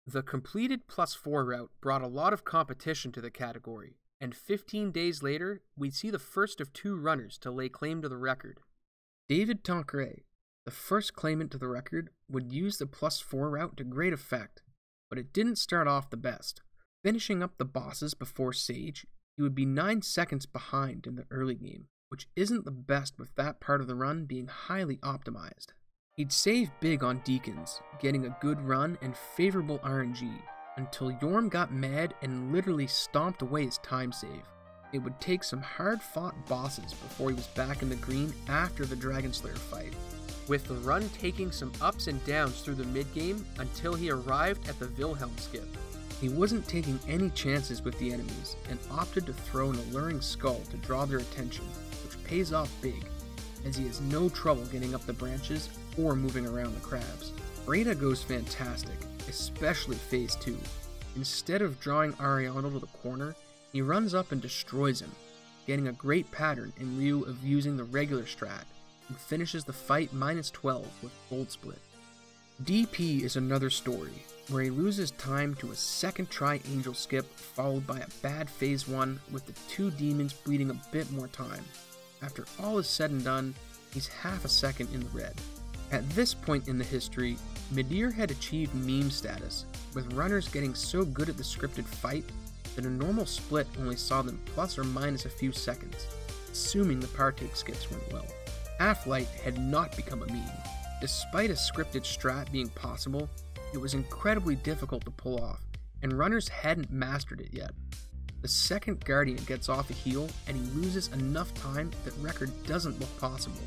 The completed plus 4 route brought a lot of competition to the category, and 15 days later, we'd see the first of two runners to lay claim to the record. David Tancred, the first claimant to the record, would use the plus 4 route to great effect, but it didn't start off the best. Finishing up the bosses before Sage, he would be 9 seconds behind in the early game, which isn't the best with that part of the run being highly optimized. He'd save big on Deacons, getting a good run and favorable RNG, until Yorm got mad and literally stomped away his time save. It would take some hard fought bosses before he was back in the green after the Dragon Slayer fight, with the run taking some ups and downs through the mid game until he arrived at the Wilhelm skip. He wasn't taking any chances with the enemies and opted to throw an alluring skull to draw their attention, which pays off big, as he has no trouble getting up the branches or moving around the crabs. Friede goes fantastic, especially phase 2. Instead of drawing Ariandel to the corner, he runs up and destroys him, getting a great pattern in lieu of using the regular strat, and finishes the fight minus 12 with Gold Split. DP is another story, where he loses time to a second try angel skip followed by a bad phase 1 with the two demons bleeding a bit more time. After all is said and done, he's half a second in the red. At this point in the history, Midir had achieved meme status, with runners getting so good at the scripted fight that a normal split only saw them plus or minus a few seconds, assuming the partake skips went well. Half-Light had not become a meme. Despite a scripted strat being possible, it was incredibly difficult to pull off, and runners hadn't mastered it yet. The second Guardian gets off a heal, and he loses enough time that record doesn't look possible.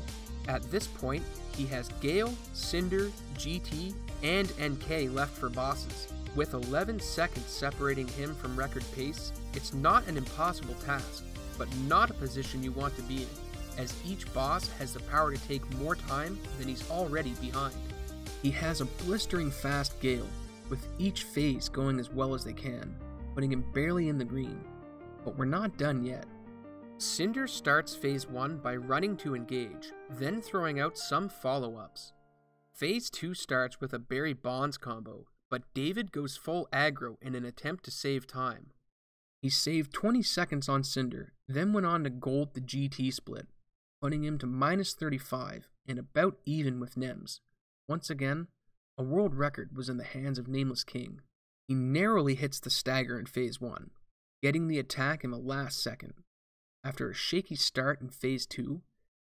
At this point, he has Gael, Cinder, GT, and NK left for bosses. With 11 seconds separating him from record pace, it's not an impossible task, but not a position you want to be in, as each boss has the power to take more time than he's already behind. He has a blistering fast Gael, with each phase going as well as they can, putting him barely in the green. But we're not done yet. Cinder starts phase 1 by running to engage, then throwing out some follow ups. Phase 2 starts with a Barry Bonds combo, but David goes full aggro in an attempt to save time. He saved 20 seconds on Cinder, then went on to gold the GT split, putting him to minus 35 and about even with Nemz. Once again, a world record was in the hands of Nameless King. He narrowly hits the stagger in phase 1, getting the attack in the last second. After a shaky start in Phase 2,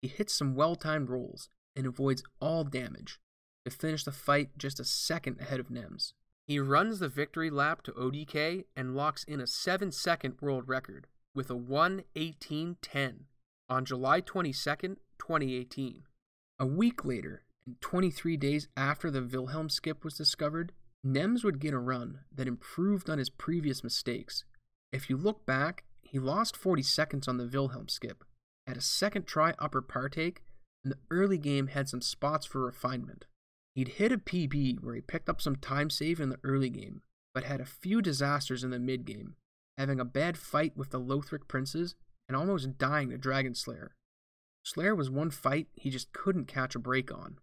he hits some well timed rolls and avoids all damage to finish the fight just a second ahead of Nemz. He runs the victory lap to ODK and locks in a 7 second world record with a 1:18.10 on July 22nd, 2018. A week later, and 23 days after the Wilhelm skip was discovered, Nemz would get a run that improved on his previous mistakes. If you look back, he lost 40 seconds on the Wilhelm skip, had a second try upper partake, and the early game had some spots for refinement. He'd hit a PB where he picked up some time save in the early game, but had a few disasters in the mid game, having a bad fight with the Lothric princes and almost dying to Dragon Slayer. Slayer was one fight he just couldn't catch a break on.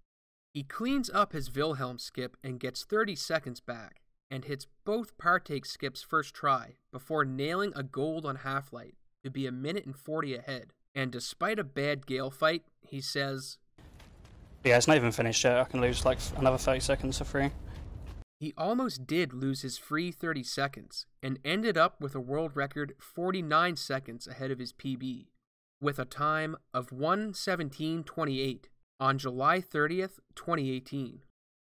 He cleans up his Wilhelm skip and gets 30 seconds back, and hits both partake skips first try before nailing a gold on Half Light to be a minute and 40 ahead. And despite a bad Gael fight, he says, Yeah, it's not even finished yet. I can lose like another 30 seconds for free. He almost did lose his free 30 seconds and ended up with a world record 49 seconds ahead of his PB, with a time of 117.28 on July 30th, 2018.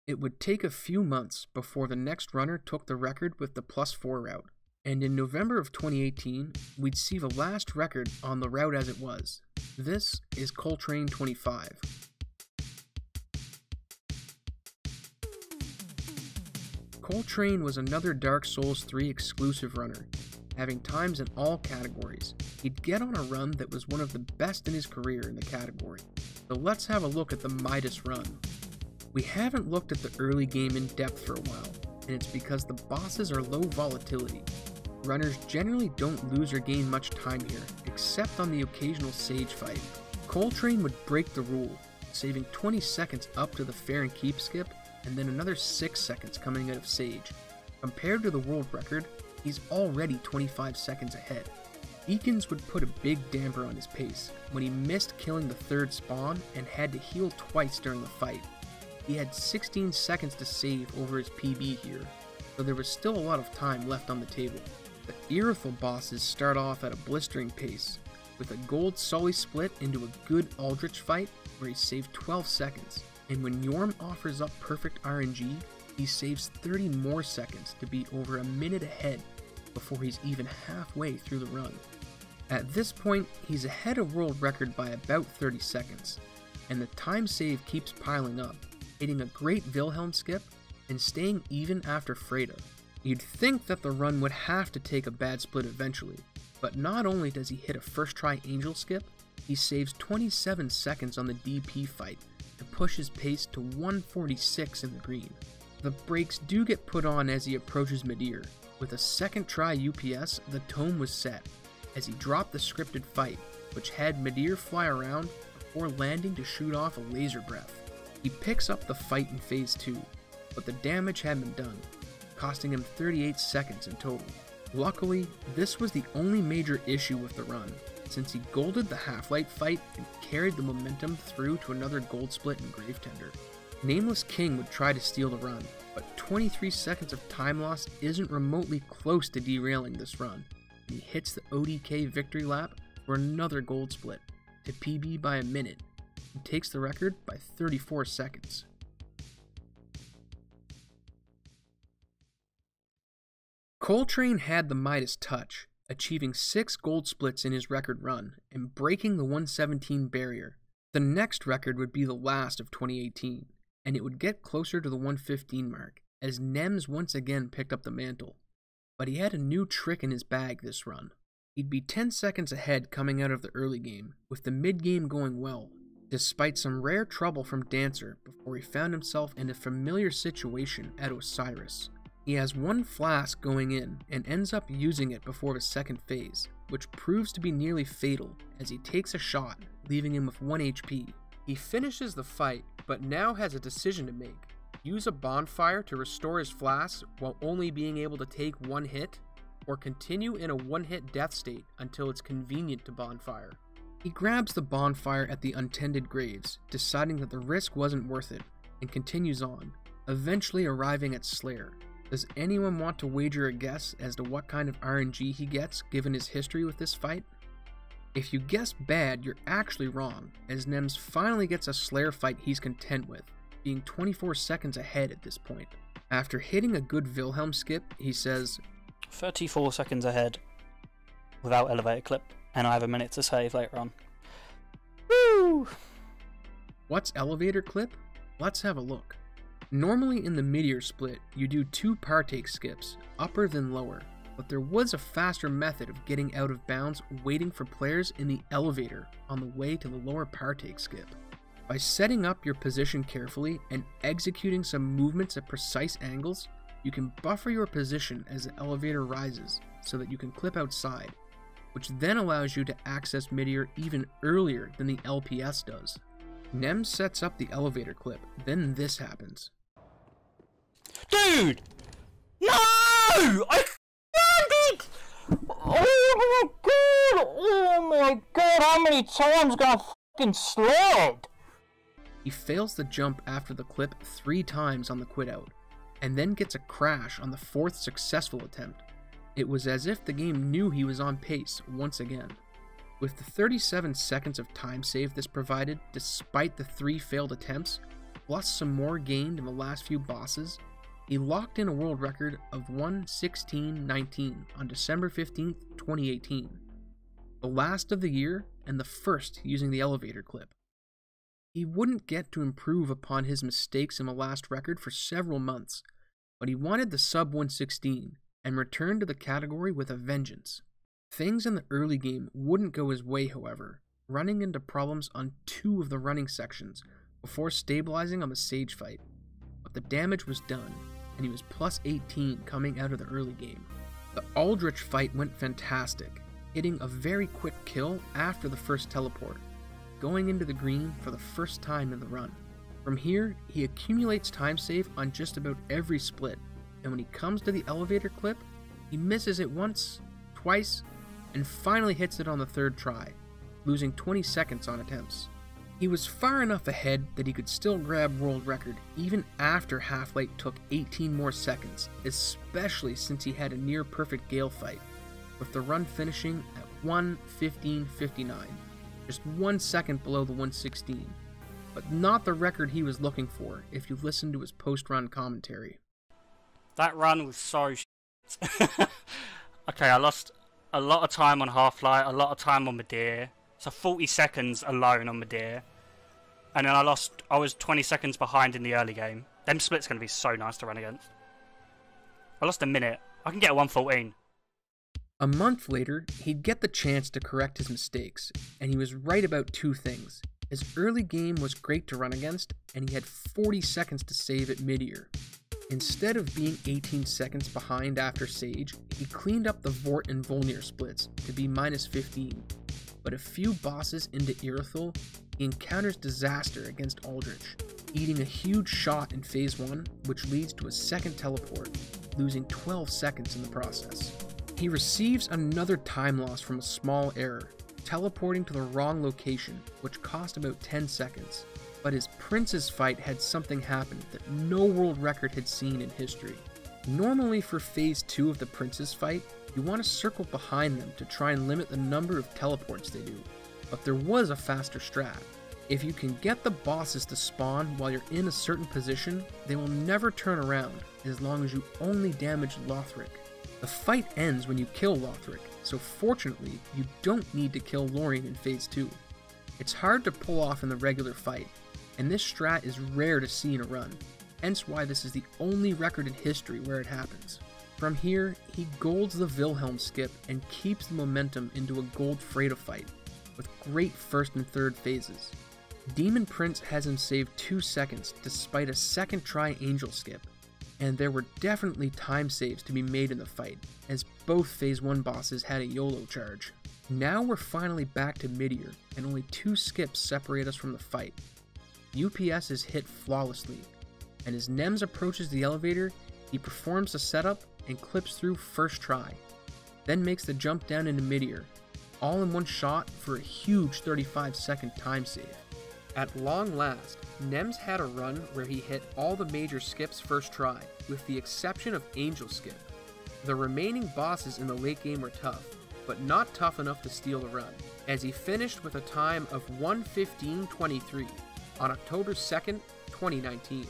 It would take a few months before the next runner took the record with the plus 4 route, and in November of 2018, we'd see the last record on the route as it was. This is Coltrane 25. Coltrane was another Dark Souls 3 exclusive runner, having times in all categories. He'd get on a run that was one of the best in his career in the category. So let's have a look at the Midas run. We haven't looked at the early game in depth for a while, and it's because the bosses are low volatility. Runners generally don't lose or gain much time here, except on the occasional Sage fight. Coltrane would break the rule, saving 20 seconds up to the Farron Keep skip, and then another 6 seconds coming out of Sage. Compared to the world record, he's already 25 seconds ahead. Deacons would put a big damper on his pace when he missed killing the third spawn and had to heal twice during the fight. He had 16 seconds to save over his PB here, so there was still a lot of time left on the table. The Irithyll bosses start off at a blistering pace, with a gold Sully split into a good Aldrich fight where he saved 12 seconds, and when Yorm offers up perfect RNG, he saves 30 more seconds to be over a minute ahead before he's even halfway through the run. At this point, he's ahead of world record by about 30 seconds, and the time save keeps piling up, hitting a great Wilhelm skip and staying even after Friede. You'd think that the run would have to take a bad split eventually, but not only does he hit a first try Angel skip, he saves 27 seconds on the DP fight to push his pace to 146 in the green. The brakes do get put on as he approaches Midir. With a second try UPS, the tone was set as he dropped the scripted fight, which had Midir fly around before landing to shoot off a laser breath. He picks up the fight in phase 2, but the damage had been done, costing him 38 seconds in total. Luckily, this was the only major issue with the run, since he golded the Half-Light fight and carried the momentum through to another gold split in Gravetender. Nameless King would try to steal the run, but 23 seconds of time loss isn't remotely close to derailing this run. He hits the ODK victory lap for another gold split, to PB by a minute, and takes the record by 34 seconds. Coltrane had the Midas touch, achieving six gold splits in his record run and breaking the 117 barrier. The next record would be the last of 2018, and it would get closer to the 115 mark as Nemz once again picked up the mantle. But he had a new trick in his bag this run. He'd be 10 seconds ahead coming out of the early game, with the mid game going well, despite some rare trouble from Dancer before he found himself in a familiar situation at Oceiros. He has one flask going in and ends up using it before the second phase, which proves to be nearly fatal as he takes a shot, leaving him with 1 HP. He finishes the fight, but now has a decision to make. Use a bonfire to restore his flask while only being able to take one hit, or continue in a one hit death state until it's convenient to bonfire. He grabs the bonfire at the untended graves, deciding that the risk wasn't worth it, and continues on, eventually arriving at Slayer, Does anyone want to wager a guess as to what kind of RNG he gets given his history with this fight? If you guess bad, you're actually wrong, as Nemz finally gets a Slayer fight he's content with, being 24 seconds ahead at this point. After hitting a good Wilhelm skip, he says, 34 seconds ahead without elevator clip, and I have a minute to save later on. Woo! What's elevator clip? Let's have a look. Normally in the Midir split, you do two partake skips, upper then lower, but there was a faster method of getting out of bounds waiting for players in the elevator on the way to the lower partake skip. By setting up your position carefully and executing some movements at precise angles, you can buffer your position as the elevator rises so that you can clip outside, which then allows you to access Midir even earlier than the LPS does. Nemz sets up the elevator clip, then this happens. Dude! No! I found it! Oh my god! Oh my god! How many times got fucking slid? He fails the jump after the clip three times on the quit out, and then gets a crash on the fourth successful attempt. It was as if the game knew he was on pace once again. With the 37 seconds of time save this provided, despite the three failed attempts, plus some more gained in the last few bosses, he locked in a world record of 116.19 on December 15, 2018, the last of the year and the first using the elevator clip. He wouldn't get to improve upon his mistakes in the last record for several months, but he wanted the sub 116 and returned to the category with a vengeance. Things in the early game wouldn't go his way, however, running into problems on two of the running sections before stabilizing on the Sage fight. But the damage was done, and he was plus 18 coming out of the early game. The Aldrich fight went fantastic, hitting a very quick kill after the first teleport, going into the green for the first time in the run. From here, he accumulates time save on just about every split, and when he comes to the elevator clip, he misses it once, twice, and finally hits it on the third try, losing 20 seconds on attempts. He was far enough ahead that he could still grab world record even after Half-Light took 18 more seconds, especially since he had a near perfect Gael fight, with the run finishing at 1:15:59, just one second below the 116, but not the record he was looking for if you listen to his post-run commentary. That run was so <laughs> okay, I lost a lot of time on Half-Light, a lot of time on Midir. So 40 seconds alone on Midir. And then I lost, I was 20 seconds behind in the early game. Them splits going to be so nice to run against. I lost a minute. I can get a 114. A month later, he'd get the chance to correct his mistakes, and he was right about two things. His early game was great to run against, and he had 40 seconds to save at Midir. Instead of being 18 seconds behind after Sage, he cleaned up the Vordt and Wolnir splits to be minus 15. But a few bosses into Irithyll, he encounters disaster against Aldrich, eating a huge shot in Phase 1, which leads to a second teleport, losing 12 seconds in the process. He receives another time loss from a small error, teleporting to the wrong location, which cost about 10 seconds. But his Prince's fight had something happen that no world record had seen in history. Normally, for Phase 2 of the Prince's fight, you want to circle behind them to try and limit the number of teleports they do, but there was a faster strat. If you can get the bosses to spawn while you're in a certain position, they will never turn around as long as you only damage Lothric. The fight ends when you kill Lothric, so fortunately, you don't need to kill Lorian in Phase 2. It's hard to pull off in the regular fight, and this strat is rare to see in a run, hence why this is the only record in history where it happens. From here, he golds the Wilhelm skip and keeps the momentum into a gold Friede fight, with great first and third phases. Demon Prince has him save 2 seconds despite a second try Angel skip, and there were definitely time saves to be made in the fight, as both Phase 1 bosses had a YOLO charge. Now we're finally back to Midir, and only two skips separate us from the fight. UPS is hit flawlessly, and as Nemz approaches the elevator, he performs the setup and clips through first try, then makes the jump down into Midir, all in one shot for a huge 35 second time save. At long last, Nemz had a run where he hit all the major skips first try, with the exception of Angel Skip. The remaining bosses in the late game were tough, but not tough enough to steal the run, as he finished with a time of 115.23 on October 2nd, 2019.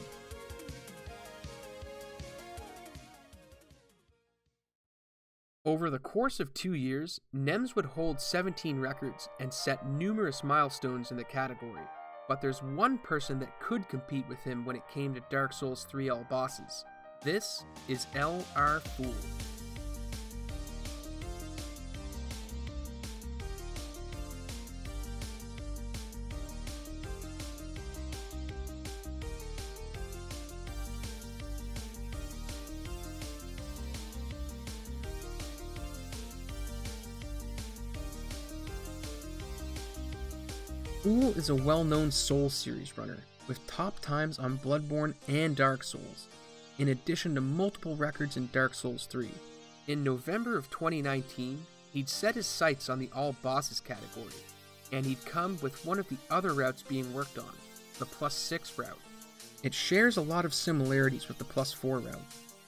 Over the course of two years, Nemz would hold 17 records and set numerous milestones in the category. But there's one person that could compete with him when it came to Dark Souls 3 all bosses. This is L.R. Foole. Foole is a well known Soul series runner, with top times on Bloodborne and Dark Souls, in addition to multiple records in Dark Souls 3. In November of 2019, he'd set his sights on the All Bosses category, and he'd come with one of the other routes being worked on, the plus 6 route. It shares a lot of similarities with the plus 4 route,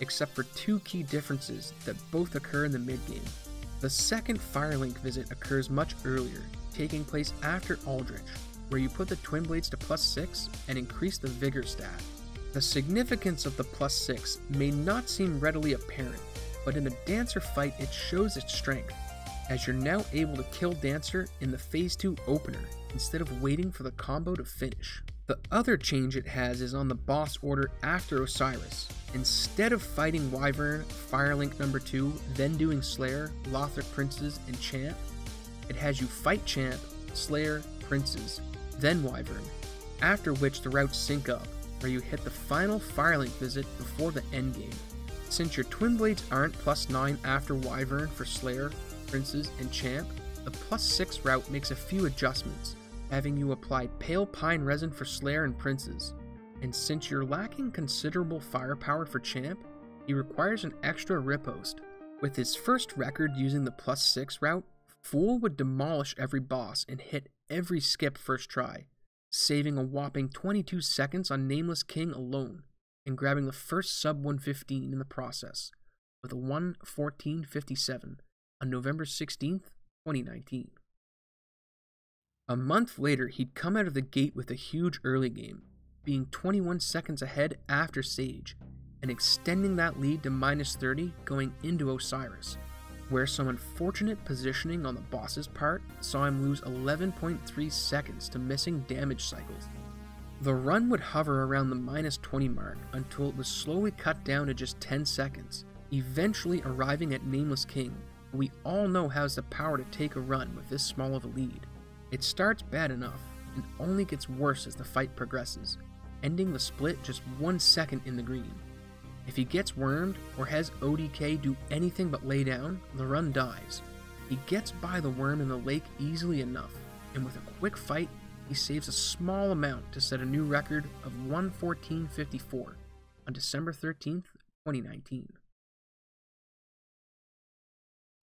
except for two key differences that both occur in the mid game. The second Firelink visit occurs much earlier, taking place after Aldrich, where you put the Twin Blades to plus 6 and increase the Vigor stat. The significance of the plus 6 may not seem readily apparent, but in a Dancer fight it shows its strength, as you're now able to kill Dancer in the Phase 2 opener instead of waiting for the combo to finish. The other change it has is on the boss order after Oceiros. Instead of fighting Wyvern, Firelink number 2, then doing Slayer, Lothric Princes, and Champ, it has you fight Champ, Slayer, Princes, then Wyvern, after which the routes sync up, where you hit the final Firelink visit before the endgame. Since your Twin Blades aren't plus 9 after Wyvern for Slayer, Princes, and Champ, the plus 6 route makes a few adjustments, having you apply Pale Pine Resin for Slayer and Princes. And since you're lacking considerable firepower for Champ, he requires an extra riposte. With his first record using the plus 6 route, Foole would demolish every boss and hit every skip first try, saving a whopping 22 seconds on Nameless King alone, and grabbing the first sub 115 in the process, with a 114.57 on November 16, 2019. A month later, he'd come out of the gate with a huge early game, being 21 seconds ahead after Sage, and extending that lead to minus 30 going into Oceiros, where some unfortunate positioning on the boss's part saw him lose 11.3 seconds to missing damage cycles. The run would hover around the minus 20 mark until it was slowly cut down to just 10 seconds, eventually arriving at Nameless King, who we all know has the power to take a run with this small of a lead. It starts bad enough, and only gets worse as the fight progresses, ending the split just one second in the green. If he gets wormed or has ODK do anything but lay down, the run dies. He gets by the worm in the lake easily enough, and with a quick fight, he saves a small amount to set a new record of 114.54 on December 13th, 2019.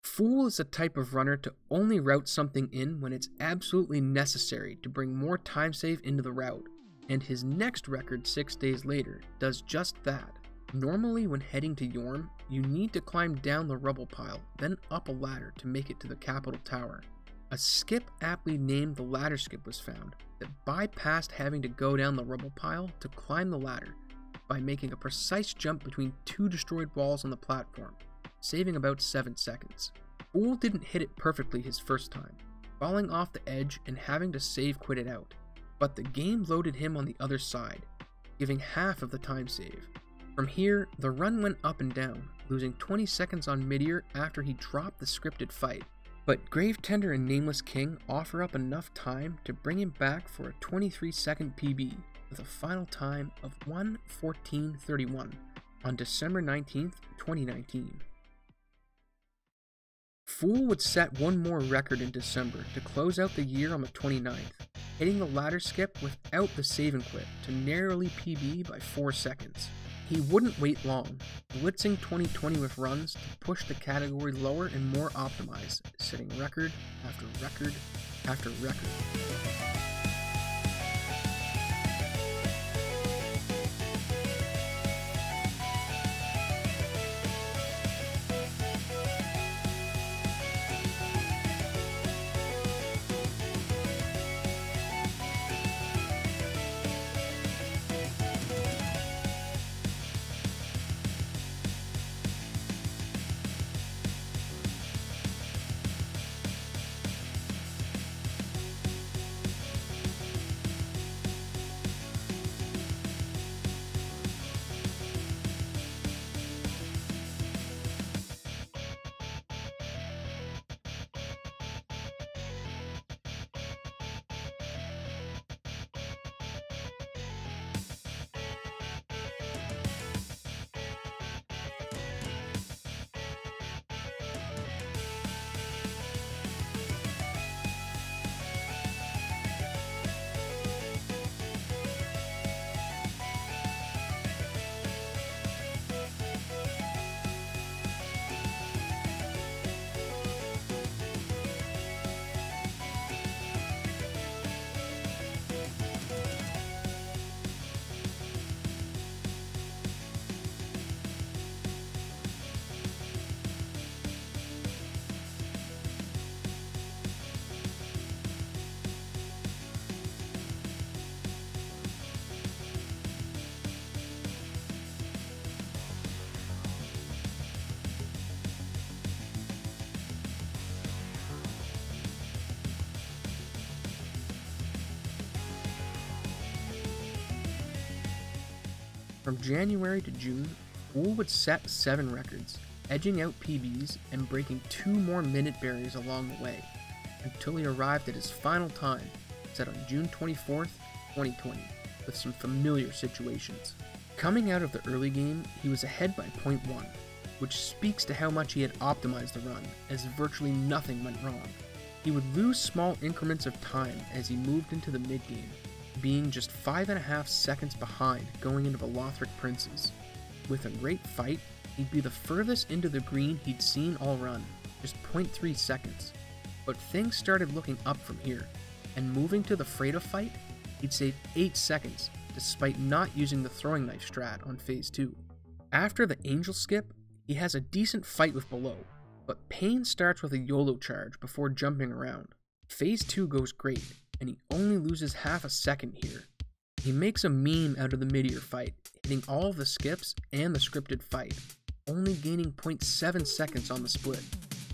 Foole is a type of runner to only route something in when it's absolutely necessary to bring more time save into the route, and his next record six days later does just that. Normally, when heading to Yorm, you need to climb down the rubble pile, then up a ladder to make it to the capital tower. A skip aptly named the ladder skip was found that bypassed having to go down the rubble pile to climb the ladder by making a precise jump between two destroyed walls on the platform, saving about 7 seconds. Foole didn't hit it perfectly his first time, falling off the edge and having to save quit it out, but the game loaded him on the other side, giving half of the time save. From here, the run went up and down, losing 20 seconds on Midir after he dropped the scripted fight. But Gravetender and Nameless King offer up enough time to bring him back for a 23 second PB with a final time of 1:14:31 on December 19th, 2019. Foole would set one more record in December to close out the year on the 29th, hitting the ladder skip without the save and quit to narrowly PB by 4 seconds. He wouldn't wait long, blitzing 2020 with runs to push the category lower and more optimized, setting record after record after record. From January to June, Foole would set seven records, edging out PBs and breaking two more minute barriers along the way, until he arrived at his final time, set on June 24th, 2020, with some familiar situations. Coming out of the early game, he was ahead by 0.1, which speaks to how much he had optimized the run, as virtually nothing went wrong. He would lose small increments of time as he moved into the mid game, being just 5.5 seconds behind going into the Lothric Princes. With a great fight, he'd be the furthest into the green he'd seen all run, just 0.3 seconds. But things started looking up from here, and moving to the Friede fight, he'd save 8 seconds despite not using the throwing knife strat on phase 2. After the Angel skip, he has a decent fight with Below, but Pain starts with a YOLO charge before jumping around. Phase 2 goes great, and he only loses half a second here. He makes a meme out of the Midir fight, hitting all the skips and the scripted fight, only gaining 0.7 seconds on the split,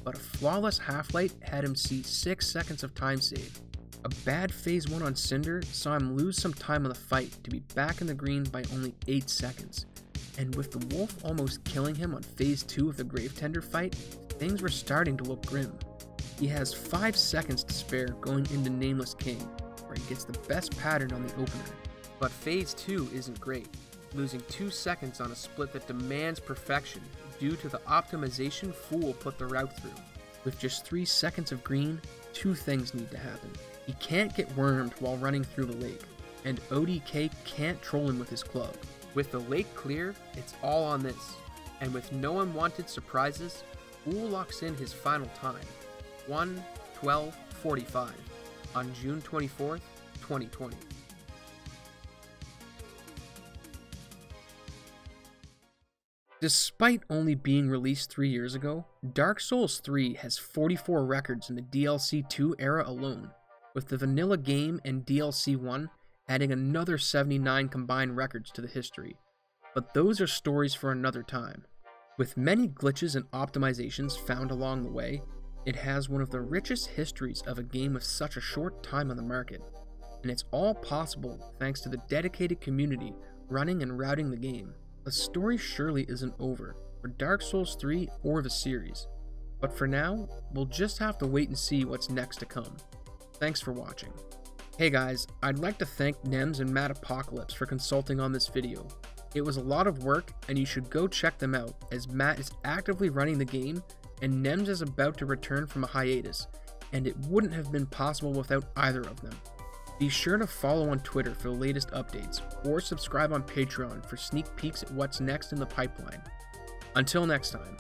but a flawless Halflight had him see 6 seconds of time save. A bad phase 1 on Cinder saw him lose some time on the fight to be back in the green by only 8 seconds, and with the Wolf almost killing him on phase 2 of the Gravetender fight, things were starting to look grim. He has 5 seconds to spare going into Nameless King, where he gets the best pattern on the opener. But phase 2 isn't great, losing 2 seconds on a split that demands perfection due to the optimization Foole put the route through. With just 3 seconds of green, two things need to happen. He can't get wormed while running through the lake, and ODK can't troll him with his club. With the lake clear, it's all on this, and with no unwanted surprises, Foole locks in his final time 1 12 45 on June 24th, 2020. Despite only being released three years ago, Dark Souls 3 has 44 records in the DLC 2 era alone, with the vanilla game and DLC 1 adding another 79 combined records to the history. But those are stories for another time. With many glitches and optimizations found along the way, it has one of the richest histories of a game with such a short time on the market, and it's all possible thanks to the dedicated community running and routing the game. The story surely isn't over for Dark Souls 3 or the series, but for now, we'll just have to wait and see what's next to come. Thanks for watching. Hey guys, I'd like to thank Nemz and Matt Apocalypse for consulting on this video. It was a lot of work, and you should go check them out, as Matt is actively running the game, and Nemz is about to return from a hiatus, and it wouldn't have been possible without either of them. Be sure to follow on Twitter for the latest updates, or subscribe on Patreon for sneak peeks at what's next in the pipeline. Until next time.